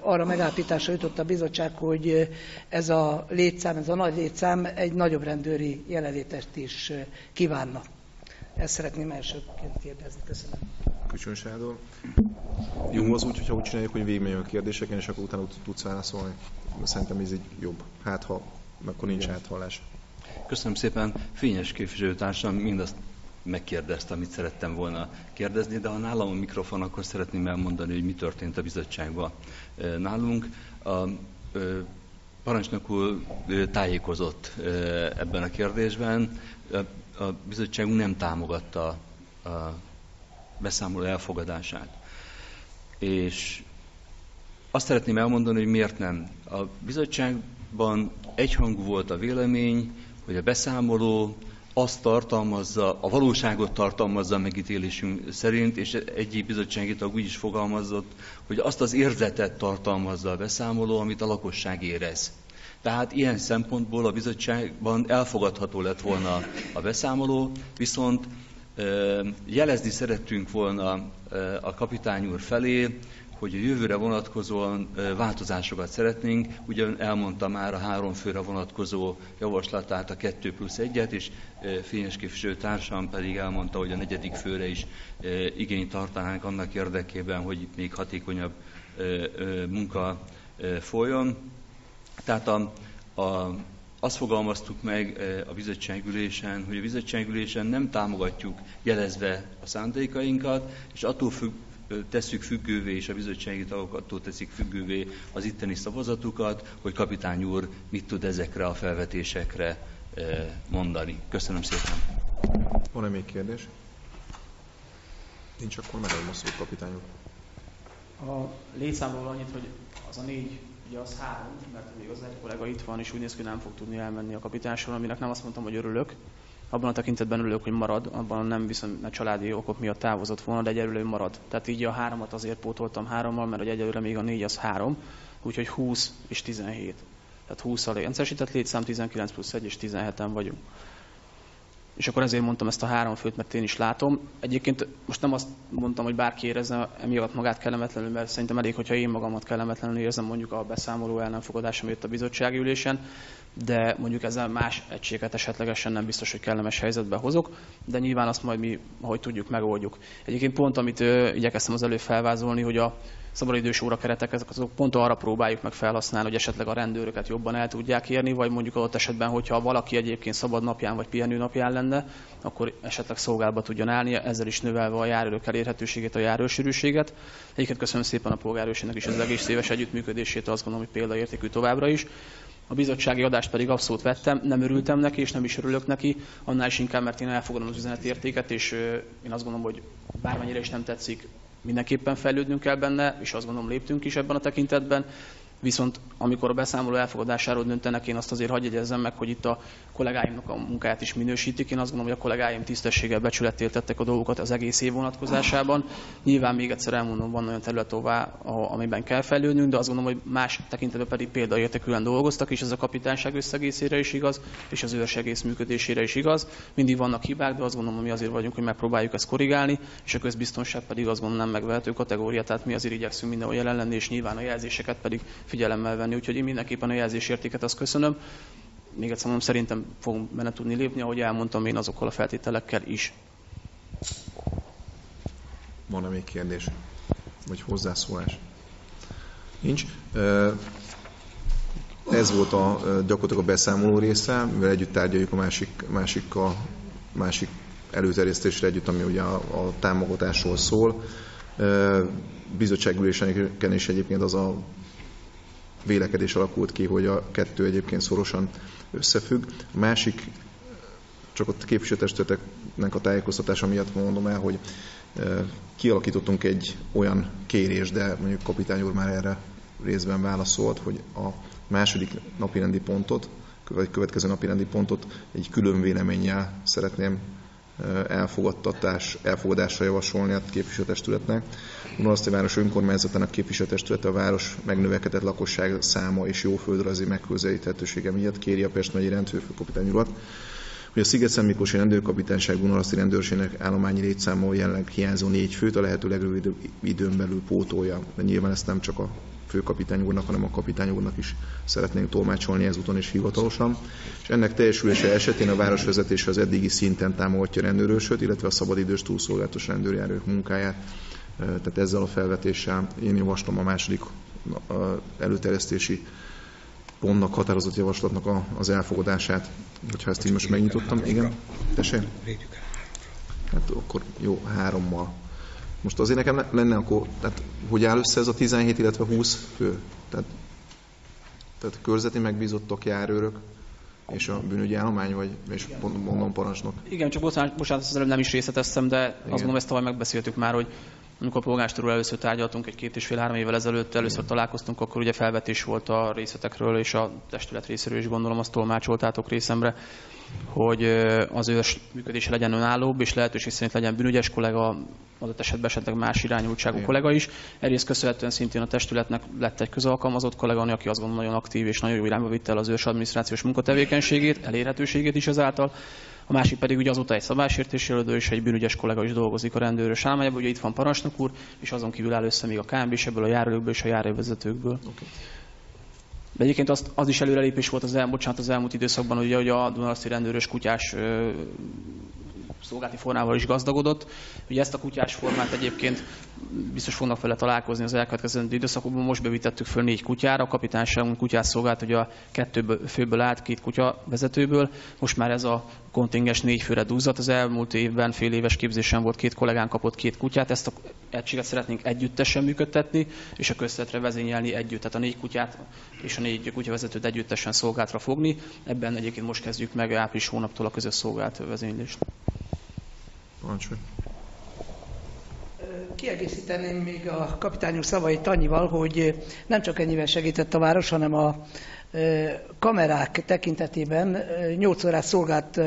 arra megállapításra jutott a bizottság, hogy ez a létszám, ez a nagy létszám egy nagyobb rendőri jelenlétest is kívánna. Ezt szeretném elsőként kérdezni. Köszönöm. Kücsön Sándor. Jó az úgy, hogyha úgy csináljuk, hogy végigmegyünk a kérdéseken, és akkor utána tudsz válaszolni. Szerintem ez így jobb. Hát ha, akkor nincs áthallás. Köszönöm szépen. Fényes képviselőtársam mindazt megkérdezte, amit szerettem volna kérdezni, de ha nálam a mikrofon, akkor szeretném elmondani, hogy mi történt a bizottságban nálunk. A parancsnok úr tájékozott ebben a kérdésben. A bizottságunk nem támogatta a beszámoló elfogadását. És azt szeretném elmondani, hogy miért nem. A bizottságban egyhangú volt a vélemény, hogy a beszámoló azt tartalmazza, a valóságot tartalmazza megítélésünk szerint, és egyik bizottsági tag úgy is fogalmazott, hogy azt az érzetet tartalmazza a beszámoló, amit a lakosság érez. Tehát ilyen szempontból a bizottságban elfogadható lett volna a beszámoló, viszont jelezni szerettünk volna a kapitány úr felé, hogy a jövőre vonatkozóan változásokat szeretnénk. Ugyan elmondta már a három főre vonatkozó javaslatát, a kettő plusz egyet, és Fényes képviselő társam pedig elmondta, hogy a negyedik főre is igényt tartanánk annak érdekében, hogy még hatékonyabb munka folyjon. Tehát a, a, azt fogalmaztuk meg a bizottságülésen, hogy a bizottságülésen nem támogatjuk jelezve a szándékainkat, és attól függ, tesszük függővé, és a bizottsági tagokat teszik függővé az itteni szavazatukat, hogy kapitány úr mit tud ezekre a felvetésekre mondani. Köszönöm szépen. Van-e még kérdés? Nincs, akkor megadom a szót, kapitány úr. A létszámról annyit, hogy az a négy, ugye az három, mert még az egy kollega itt van, és úgy néz ki, hogy nem fog tudni elmenni a kapitányról, aminek nem azt mondtam, hogy örülök, abban a tekintetben örülök, hogy marad, abban nem viszont a családi okok miatt távozott volna, de egyelőre marad. Tehát így a háromat azért pótoltam hárommal, mert egyelőre még a négy az három, úgyhogy 20 és 17. Tehát 20 a rendszeresített létszám, 19 plusz 1 és 17-en vagyunk. És akkor ezért mondtam ezt a három főt, mert én is látom. Egyébként most nem azt mondtam, hogy bárki érezze emiatt magát kellemetlenül, mert szerintem elég, hogyha én magamat kellemetlenül érzem mondjuk a beszámoló ellenfogadása miatt a bizottsági ülésen, de mondjuk ezzel más egységet esetlegesen nem biztos, hogy kellemes helyzetbe hozok, de nyilván azt majd mi, ahogy tudjuk, megoldjuk. Egyébként pont, amit ö, igyekeztem az elő felvázolni, hogy a szabadidős órakeretek, ezek azok pont arra próbáljuk meg felhasználni, hogy esetleg a rendőröket jobban el tudják érni, vagy mondjuk adott esetben, hogyha valaki egyébként szabad napján vagy pihenő napján lenne, akkor esetleg szolgálba tudjon állni, ezzel is növelve a járőrök elérhetőségét, a járőrsűrűséget. Egyébként köszönöm szépen a polgárőrségnek is az egész éves együttműködését, azt gondolom, hogy példaértékű továbbra is. A bizottsági adást pedig abszolút vettem, nem örültem neki, és nem is örülök neki, annál is inkább, mert én elfogadom az üzenetértéket, és én azt gondolom, hogy bármennyire is nem tetszik, mindenképpen fejlődnünk kell benne, és azt gondolom léptünk is ebben a tekintetben. Viszont amikor a beszámoló elfogadásáról döntenek, én azt azért hagyj jegyezzem meg, hogy itt a kollégáimnak a munkáját is minősítik. Én azt gondolom, hogy a kollégáim tisztességgel becsülettél tettek a dolgokat az egész év vonatkozásában. Nyilván még egyszer elmondom, van olyan terület, amiben kell fejlődnünk, de azt gondolom, hogy más tekintetben pedig példaértékűen dolgoztak, és ez a kapitányság összegészére is igaz, és az őrs egész működésére is igaz. Mindig vannak hibák, de azt gondolom, hogy mi azért vagyunk, hogy megpróbáljuk ezt korrigálni, és a közbiztonság pedig azt gondolom nem megvehető kategória, tehát mi azért igyekszünk mindenhol jelen lenni, és nyilván a jelzéseket pedig figyelemmel venni. Úgyhogy én mindenképpen a jelzésértéket azt köszönöm. Még egyszer mondom, szerintem fogunk benne tudni lépni, ahogy elmondtam én azokkal a feltételekkel is. Van-e még kérdés? Vagy hozzászólás? Nincs. Ez volt a, gyakorlatilag a beszámoló része, mivel együtt tárgyaljuk a másik, másik, a, másik előterjesztésre együtt, ami ugye a, a támogatásról szól. Bizottságüléseken is egyébként az a vélekedés alakult ki, hogy a kettő egyébként szorosan összefügg. A másik, csak ott képviselőtestületeknek a tájékoztatása miatt mondom el, hogy kialakítottunk egy olyan kérés, de mondjuk kapitány úr már erre részben válaszolt, hogy a második napirendi pontot, vagy következő napirendi pontot egy külön véleménnyel szeretném elfogadtatás, elfogadásra javasolni a képviselőtestületnek. Unaraszti város önkormányzatának képviselőtestülete a város megnövekedett lakosság száma és jó földrajzi megközelíthetősége miatt kéri a Pest megyei rendfőfőkapitány urat, hogy a sziget Miklósi rendőrkapitányság Unaraszti rendőrségnek állományi létszámol jelenleg hiányzó négy főt a lehető legrövidebb időn belül pótolja. De nyilván ezt nem csak a főkapitány úrnak, hanem a kapitány úrnak is szeretnénk tolmácsolni ezúton is hivatalosan. És ennek teljesülése esetén a városvezetés az eddigi szinten támogatja rendőrösöt, illetve a szabadidős túlszolgálatos rendőrjárók munkáját. Tehát ezzel a felvetéssel én javaslom a második előterjesztési pontnak, határozott javaslatnak az elfogadását, hogyha ezt így most megnyitottam. Igen? Tessék? Hát akkor jó, hárommal. Most azért nekem lenne akkor, tehát hogy áll össze ez a 17, illetve 20 fő? Tehát, tehát körzeti megbízottak, járőrök, és a bűnügyi állomány, vagy és mondom parancsnok. Igen, csak bocsánat, bocsánat ezt nem is részleteztem, de Igen. azt gondolom, ezt tavaly megbeszéltük már, hogy amikor a polgármester először tárgyaltunk, egy két és fél három évvel ezelőtt először találkoztunk, akkor ugye felvetés volt a részletekről, és a testület részéről is gondolom azt tolmácsoltátok részemre, hogy az ős működése legyen önállóbb, és lehetőség szerint legyen bűnügyes kollega, adott esetben esetleg más irányultságú Igen. kollega is. Egyrészt köszönhetően szintén a testületnek lett egy közalkalmazott kollega, aki azt gondolom nagyon aktív és nagyon jó irányba vitte el az ős adminisztrációs munkatevékenységét, elérhetőségét is ezáltal a másik pedig ugye azóta egy szabálysértési előadó és egy bűnügyes kollega is dolgozik a rendőrös állományában, ugye itt van parancsnok úr, és azon kívül áll össze még a KMB és ebből a járőrökből és a járővezetőkből. Okay. De egyébként az, az is előrelépés volt az, el, bocsánat, az elmúlt időszakban, ugye, hogy a Dunalaszti rendőrös kutyás ö, szolgálati formával is gazdagodott. Ugye ezt a kutyás formát egyébként biztos fognak vele találkozni az elkövetkező időszakokban. Most bevítettük föl négy kutyára, a kapitányságunk kutyás szolgált, hogy a kettő főből állt, két kutya vezetőből. Most már ez a kontingens négy főre duzzadt. Az elmúlt évben fél éves képzésen volt két kollégán kapott két kutyát. Ezt a egységet szeretnénk együttesen működtetni, és a köztetre vezényelni együtt. Tehát a négy kutyát és a négy kutyavezetőt együttesen szolgáltra fogni. Ebben egyébként most kezdjük meg április hónaptól a közös szolgált vezénylést. Parancsolj. Kiegészíteném még a kapitányunk szavait annyival, hogy nem csak ennyivel segített a város, hanem a kamerák tekintetében 8 órás szolgált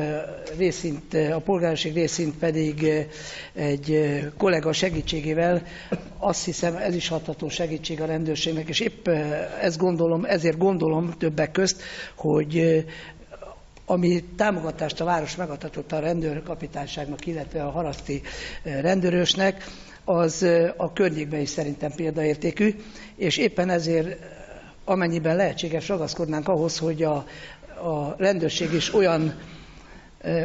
részint, a polgárség részint pedig egy kollega segítségével, azt hiszem ez is hatható segítség a rendőrségnek, és épp ezt gondolom, ezért gondolom többek közt, hogy ami támogatást a város megadhatott a rendőrkapitányságnak, illetve a haraszti eh, rendőrösnek, az eh, a környékben is szerintem példaértékű, és éppen ezért eh, amennyiben lehetséges ragaszkodnánk ahhoz, hogy a, a rendőrség is olyan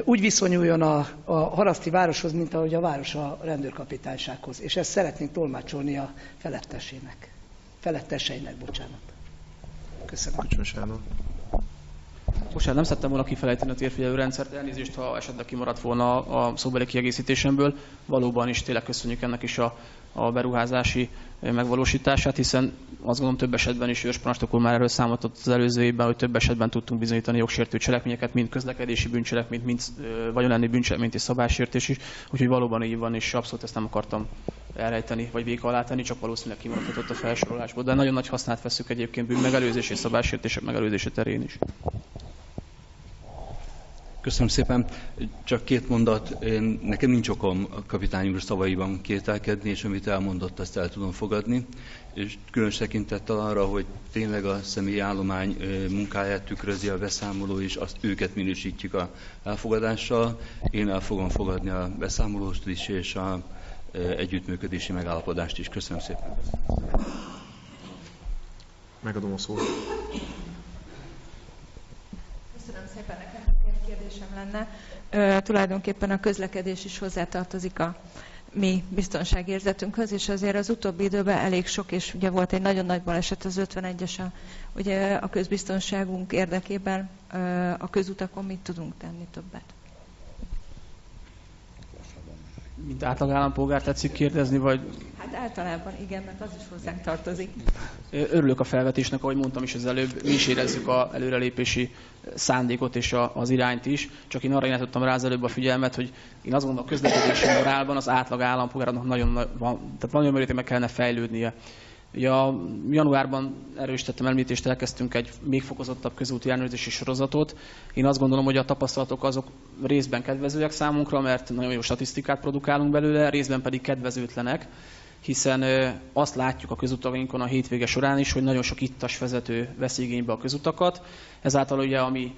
úgy viszonyuljon a, a haraszti városhoz, mint ahogy a város a rendőrkapitánysághoz. És ezt szeretnénk tolmácsolni a felettesének. Feletteseinek, bocsánat. Köszönöm. Köszönöm, Bocsánat, nem szerettem volna kifelejteni a térfigyelő rendszert, elnézést, ha esetleg kimaradt volna a szóbeli kiegészítésemből. Valóban is tényleg köszönjük ennek is a, a beruházási megvalósítását, hiszen azt gondolom több esetben is ősparancsnok úr már erről számoltott az előző évben, hogy több esetben tudtunk bizonyítani jogsértő cselekményeket, mind közlekedési bűncselekményt, mind vagyonenni bűncselekményt és szabálysértés is, úgyhogy valóban így van, és abszolút ezt nem akartam elrejteni, vagy vék alá tenni, csak valószínűleg kimaradhatott a felsorolásból. De nagyon nagy hasznát veszük egyébként bűn megelőzés és szabálysértések megelőzése terén is. Köszönöm szépen. Csak két mondat. Én, nekem nincs okom a kapitány úr szavaiban kételkedni, és amit elmondott, azt el tudom fogadni. És különös tekintettel arra, hogy tényleg a személyi állomány munkáját tükrözi a beszámoló, és azt őket minősítjük a elfogadással. Én el fogom fogadni a beszámolót is, és a együttműködési megállapodást is. Köszönöm szépen. Megadom a szót. Köszönöm szépen nekem kérdésem lenne. Ö, tulajdonképpen a közlekedés is hozzátartozik a mi biztonságérzetünkhöz, és azért az utóbbi időben elég sok, és ugye volt egy nagyon nagy baleset az 51-es, a, ugye a közbiztonságunk érdekében a közutakon mit tudunk tenni többet? Mint átlag állampolgár tetszik kérdezni, vagy Hát általában igen, mert az is hozzánk tartozik. Örülök a felvetésnek, ahogy mondtam is az előbb, mi is érezzük a előrelépési szándékot és a, az irányt is, csak én arra irányítottam rá az előbb a figyelmet, hogy én azt gondolom a közlekedési morálban az átlag állampolgárnak nagyon, van, tehát nagyon mértékben meg kellene fejlődnie. Ugye a januárban erősítettem említést, elkezdtünk egy még fokozottabb közúti ellenőrzési sorozatot. Én azt gondolom, hogy a tapasztalatok azok részben kedvezőek számunkra, mert nagyon jó statisztikát produkálunk belőle, részben pedig kedvezőtlenek hiszen azt látjuk a közutainkon a hétvége során is, hogy nagyon sok ittas vezető vesz igénybe a közutakat. Ezáltal ugye a mi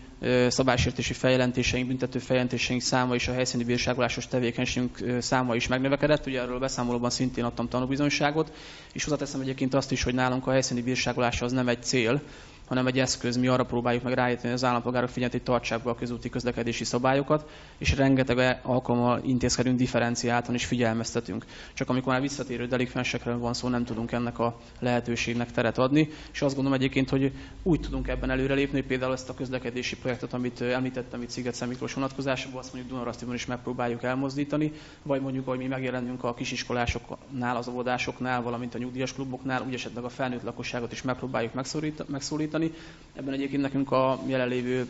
szabálysértési feljelentéseink, büntető feljelentéseink száma és a helyszíni bírságolásos tevékenységünk száma is megnövekedett. Ugye erről beszámolóban szintén adtam tanúbizonyságot, és hozzáteszem egyébként azt is, hogy nálunk a helyszíni bírságolás az nem egy cél, hanem egy eszköz. Mi arra próbáljuk meg rájönni az állampolgárok figyelmet, hogy tartsák be a közúti közlekedési szabályokat, és rengeteg alkalommal intézkedünk, differenciáltan és figyelmeztetünk. Csak amikor már visszatérő delikvensekről van szó, nem tudunk ennek a lehetőségnek teret adni. És azt gondolom egyébként, hogy úgy tudunk ebben előrelépni, hogy például ezt a közlekedési projektet, amit említettem itt Sziget Miklós vonatkozásában, azt mondjuk Dunarasztiban is megpróbáljuk elmozdítani, vagy mondjuk, hogy mi megjelenünk a kisiskolásoknál, az óvodásoknál, valamint a nyugdíjas kluboknál, úgy esetleg a felnőtt lakosságot is megpróbáljuk megszólítani megvalósítani. Ebben egyébként nekünk a jelenlévő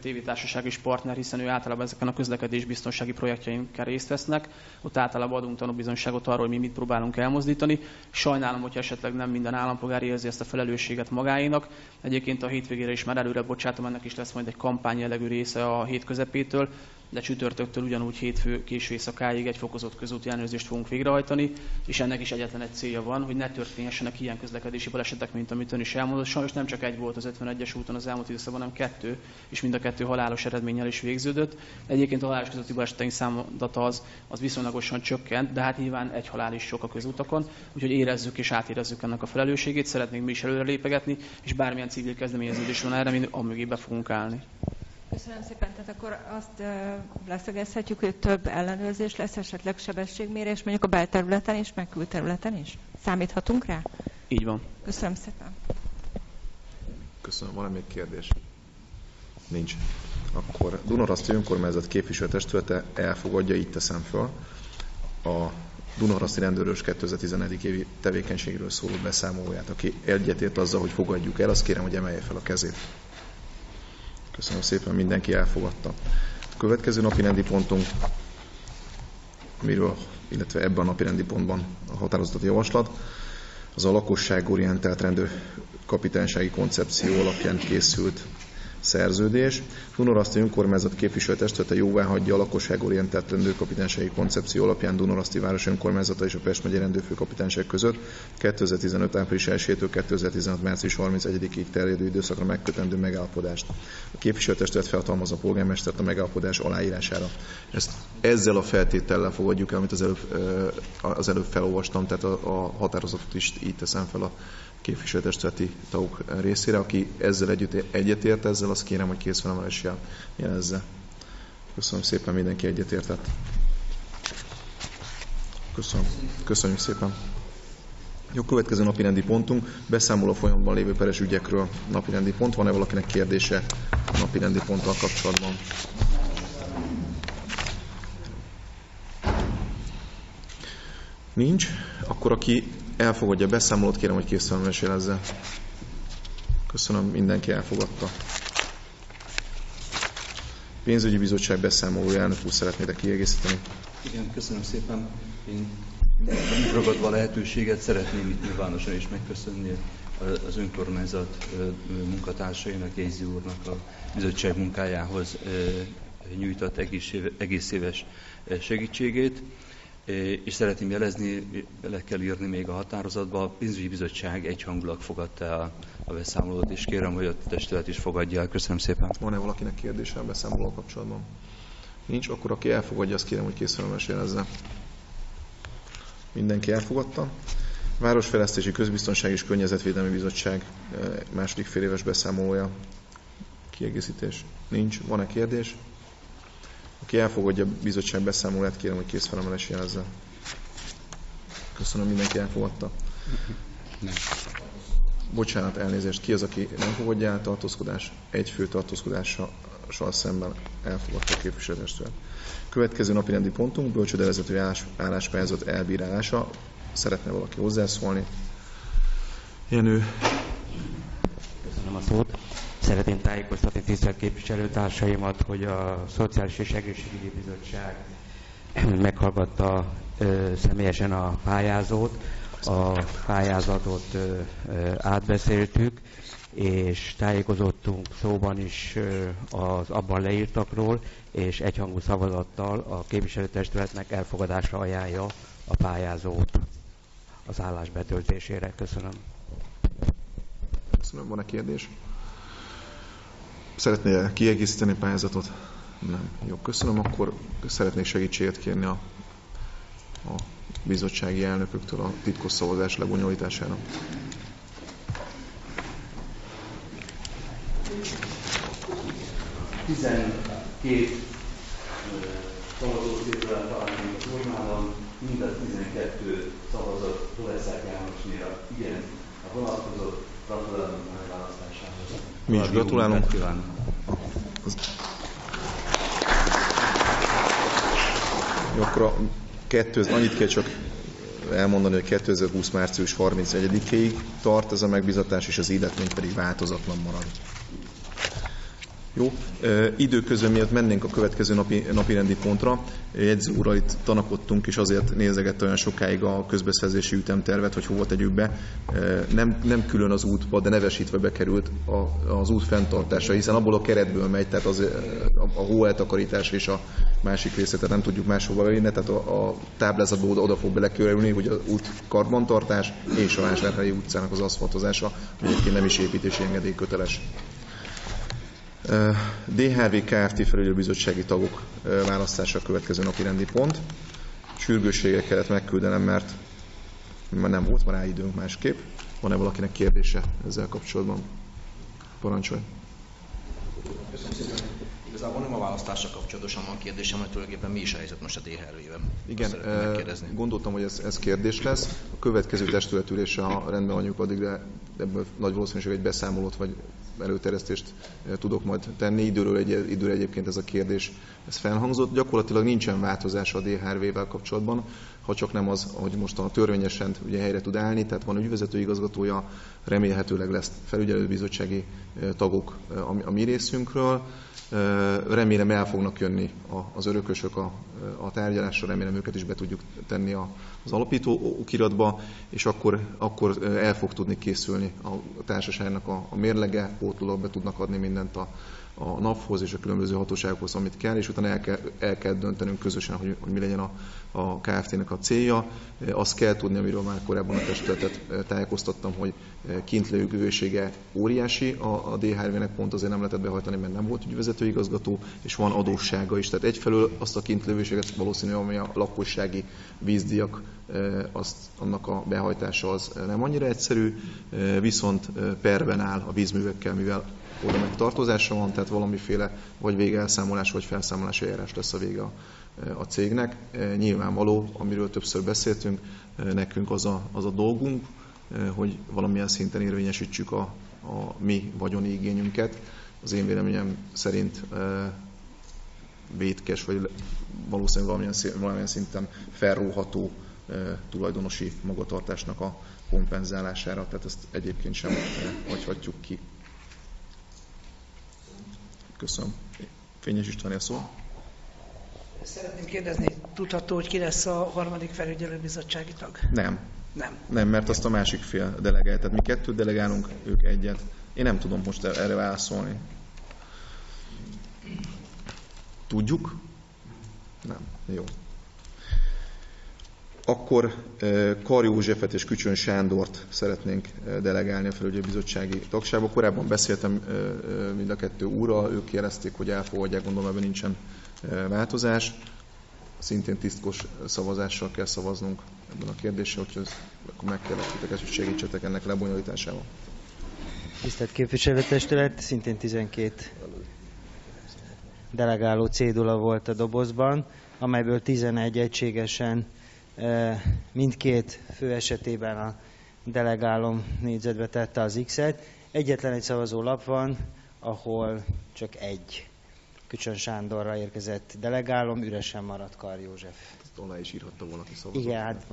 tévétársaság is partner, hiszen ő általában ezeken a közlekedés biztonsági projektjeinkkel részt vesznek. Ott általában adunk tanúbizonyságot arról, hogy mi mit próbálunk elmozdítani. Sajnálom, hogy esetleg nem minden állampolgár érzi ezt a felelősséget magáénak. Egyébként a hétvégére is már előre bocsátom, ennek is lesz majd egy kampány jellegű része a hét közepétől de csütörtöktől ugyanúgy hétfő késő éjszakáig egy fokozott közúti ellenőrzést fogunk végrehajtani, és ennek is egyetlen egy célja van, hogy ne történhessenek ilyen közlekedési balesetek, mint amit ön is elmondott. Sajnos nem csak egy volt az 51-es úton az elmúlt időszakban, hanem kettő, és mind a kettő halálos eredménnyel is végződött. Egyébként a halálos közötti baleseteink számadata az, az viszonylagosan csökkent, de hát nyilván egy halál is sok a közútakon, úgyhogy érezzük és átérezzük ennek a felelősségét, szeretnénk mi is előrelépegetni, és bármilyen civil kezdeményeződés van erre, mi amögé be fogunk állni. Köszönöm szépen. Tehát akkor azt leszögezhetjük, hogy több ellenőrzés lesz, esetleg sebességmérés, mondjuk a belterületen is, meg külterületen is? Számíthatunk rá? Így van. Köszönöm szépen. Köszönöm. Van-e még kérdés? Nincs. Akkor Dunaraszti önkormányzat képviselőtestülete elfogadja, így teszem föl, a Dunaraszti rendőrös 2011. évi tevékenységről szóló beszámolóját. Aki egyetért azzal, hogy fogadjuk el, azt kérem, hogy emelje fel a kezét. Köszönöm szépen, mindenki elfogadta. A következő napi rendi pontunk, amiről, illetve ebben a napi rendi pontban a határozatot javaslat, az a lakosságorientált rendőr kapitánysági koncepció alapján készült szerződés. Dunoraszti önkormányzat képviselőtestülete jóvá hagyja a lakosságorientált rendőrkapitánysági koncepció alapján Dunoraszti város önkormányzata és a Pest megye rendőrfőkapitányság között 2015. április 1-től 2016. március 31-ig terjedő időszakra megkötendő megállapodást. A képviselőtestület feltalmaz a polgármestert a megállapodás aláírására. Ezt ezzel a feltétellel fogadjuk el, amit az előbb, az előbb felolvastam, tehát a, a határozatot is így teszem fel a képviselőtestületi tagok részére. Aki ezzel együtt egyetért, ezzel azt kérem, hogy készfelemeléssel jelezze. Köszönöm szépen, mindenki egyetértett. Köszönöm. Köszönjük szépen. Jó, következő napi rendi pontunk, beszámol a folyamatban lévő peres ügyekről napi pont. Van-e valakinek kérdése napi rendi ponttal kapcsolatban? Nincs. Akkor aki elfogadja a beszámolót, kérem, hogy készül mesélezze. Köszönöm, mindenki elfogadta. Pénzügyi Bizottság beszámolója, elnök úr szeretnétek kiegészíteni? Igen, köszönöm szépen. Én ragadva a lehetőséget szeretném itt nyilvánosan is megköszönni az önkormányzat munkatársainak, Jézi úrnak a bizottság munkájához nyújtott egész éves segítségét és szeretném jelezni, le kell írni még a határozatba, a pénzügyi bizottság egyhangulag fogadta el a beszámolót, és kérem, hogy a testület is fogadja el. Köszönöm szépen. Van-e valakinek kérdése a beszámoló kapcsolatban? Nincs, akkor aki elfogadja, azt kérem, hogy készülöm ezzel. Mindenki elfogadta. Városfejlesztési Közbiztonság és Környezetvédelmi Bizottság második fél éves beszámolója. Kiegészítés? Nincs. Van-e kérdés? Aki elfogadja a bizottság beszámolát, kérem, hogy kész felemeles jelezze. Köszönöm, mindenki elfogadta. Nem. Bocsánat, elnézést. Ki az, aki nem fogadja el tartózkodás? Egy fő tartózkodással szemben elfogadta a képviselőtestület. Következő napi rendi pontunk, bölcsődevezető állás, álláspályázat elbírálása. Szeretne valaki hozzászólni? Jenő. Köszönöm a szót. Szeretném tájékoztatni tisztelt képviselőtársaimat, hogy a Szociális és Egészségügyi Bizottság meghallgatta ö, személyesen a pályázót, a pályázatot ö, ö, átbeszéltük, és tájékozottunk szóban is az abban leírtakról, és egyhangú szavazattal a képviselőtestületnek elfogadásra ajánlja a pályázót. az állás betöltésére. Köszönöm. Köszönöm. Van-e kérdés? Szeretnél kiegészíteni pályázatot? Nem. Jó, köszönöm. Akkor szeretnék segítséget kérni a, a bizottsági elnököktől a titkos szavazás lebonyolítására. Tizenkét szavazószépen találni a formában, mind a 12 szavazat Doleszák Jánosnél igen, a vonatkozott gratulálunk. Mi is gratulálunk. Kívánunk. Jó, akkor a kettő, annyit kell csak elmondani, hogy 2020. március 31-ig tart ez a megbizatás, és az illetmény pedig változatlan marad. Jó, időközben miatt mennénk a következő napi, napi rendi pontra. Jegyző úrral tanakodtunk, és azért nézegette olyan sokáig a közbeszerzési ütemtervet, hogy hova tegyük be. Nem, nem külön az útba, de nevesítve bekerült a, az út fenntartása, hiszen abból a keretből megy, tehát az, a, a hóeltakarítás és a másik része, tehát nem tudjuk máshova bevinni, tehát a, a táblázatból oda, oda fog belekerülni, hogy az út karbantartás és a Vásárhelyi utcának az aszfaltozása, egyébként nem is építési engedély köteles. DHV Kft. felügyelőbizottsági tagok választása a következő napi rendi pont. Sürgősséggel kellett megküldenem, mert nem volt már rá időnk másképp. Van-e valakinek kérdése ezzel kapcsolatban? Parancsolj! Igazából nem a választással kapcsolatosan van kérdésem, hogy tulajdonképpen mi is a helyzet most a DHR-vel. Igen, gondoltam, hogy ez, ez kérdés lesz. A következő testületülés a rendben anyjuk addigra ebből nagy valószínűség egy beszámolót vagy előterjesztést tudok majd tenni. Időről egy, időre egyébként ez a kérdés ez felhangzott. Gyakorlatilag nincsen változás a DHRV-vel kapcsolatban, ha csak nem az, hogy most a törvényesen ugye helyre tud állni, tehát van ügyvezető igazgatója, remélhetőleg lesz felügyelőbizottsági tagok a mi részünkről. Remélem el fognak jönni az örökösök a, a tárgyalásra, remélem őket is be tudjuk tenni az alapító okiratba, és akkor, akkor el fog tudni készülni a társaságnak a, a mérlege, pótlólag be tudnak adni mindent a, a NAV-hoz és a különböző hatóságokhoz, amit kell, és utána el kell, el kell döntenünk közösen, hogy, hogy mi legyen a, a KFT-nek a célja. Azt kell tudni, amiről már korábban a testületet tájékoztattam, hogy kint lévősége óriási a, a DHRV-nek, pont azért nem lehetett behajtani, mert nem volt ügyvezető igazgató, és van adóssága is. Tehát egyfelől azt a kint lévőséget valószínű, ami a lakossági vízdíjak, azt, annak a behajtása az nem annyira egyszerű, viszont perben áll a vízművekkel, mivel oda meg tartozása van, tehát valamiféle vagy végelszámolás, vagy felszámolási eljárás lesz a vége a, a cégnek. E, nyilvánvaló, amiről többször beszéltünk, e, nekünk az a, az a dolgunk, e, hogy valamilyen szinten érvényesítsük a, a mi vagyoni igényünket. Az én véleményem szerint vétkes, vagy valószínűleg valamilyen, valamilyen szinten felróható tulajdonosi magatartásnak a kompenzálására, tehát ezt egyébként sem hagyhatjuk ki. Köszönöm. Fényes István a szó. Szeretném kérdezni, tudható, hogy ki lesz a harmadik felügyelőbizottsági tag? Nem. Nem. Nem, mert azt a másik fél delegál. Tehát mi kettőt delegálunk, ők egyet. Én nem tudom most erre válaszolni. Tudjuk? Nem. Jó. Akkor Kar Józsefet és Kücsön Sándort szeretnénk delegálni a felügyelőbizottsági tagságba. Korábban beszéltem mind a kettő úrral, ők jelezték, hogy elfogadják, gondolom ebben nincsen változás. Szintén tisztkos szavazással kell szavaznunk ebben a kérdéssel, úgyhogy akkor megkérlek titeket, hogy segítsetek ennek lebonyolításával. Tisztelt képviselőtestület, szintén 12 delegáló cédula volt a dobozban, amelyből 11 egységesen mindkét fő esetében a delegálom négyzetbe tette az X-et. Egyetlen egy szavazó lap van, ahol csak egy Kücsön Sándorra érkezett delegálom, üresen maradt Kar József. Ezt alá is írhatta valaki szavazót. Igen, hát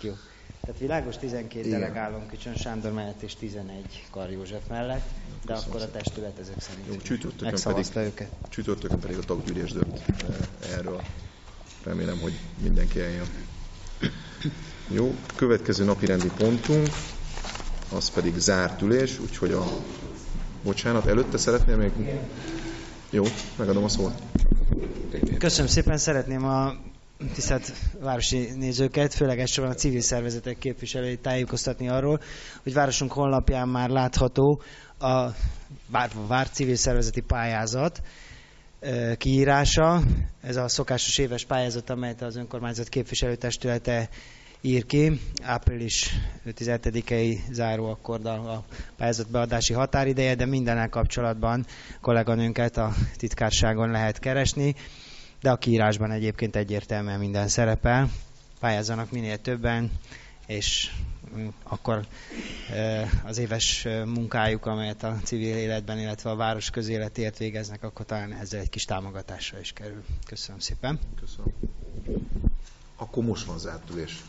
jó. Tehát világos 12 Igen. delegálom Kücsön Sándor mellett és 11 Kar József mellett, de Köszönöm akkor szépen. a testület ezek szerint jó, csütörtökön pedig, őket. Csütörtökön pedig a taggyűlés dönt erről. Remélem, hogy mindenki eljön. Jó, következő napi rendi pontunk, az pedig zárt ülés, úgyhogy a... Bocsánat, előtte szeretnél még... Jó, megadom a szót. Köszönöm szépen, szeretném a tisztelt városi nézőket, főleg elsősorban a civil szervezetek képviselőit tájékoztatni arról, hogy városunk honlapján már látható a vár, vár civil szervezeti pályázat kiírása. Ez a szokásos éves pályázat, amelyet az önkormányzat képviselőtestülete ír ki. Április 17-i záró akkor a pályázat beadási határideje, de mindennel kapcsolatban kolléganőnket a titkárságon lehet keresni de a kiírásban egyébként egyértelműen minden szerepel. Pályázzanak minél többen, és akkor az éves munkájuk, amelyet a civil életben, illetve a város közéletért végeznek, akkor talán ezzel egy kis támogatásra is kerül. Köszönöm szépen. Köszönöm. Akkor most van zárt ülés.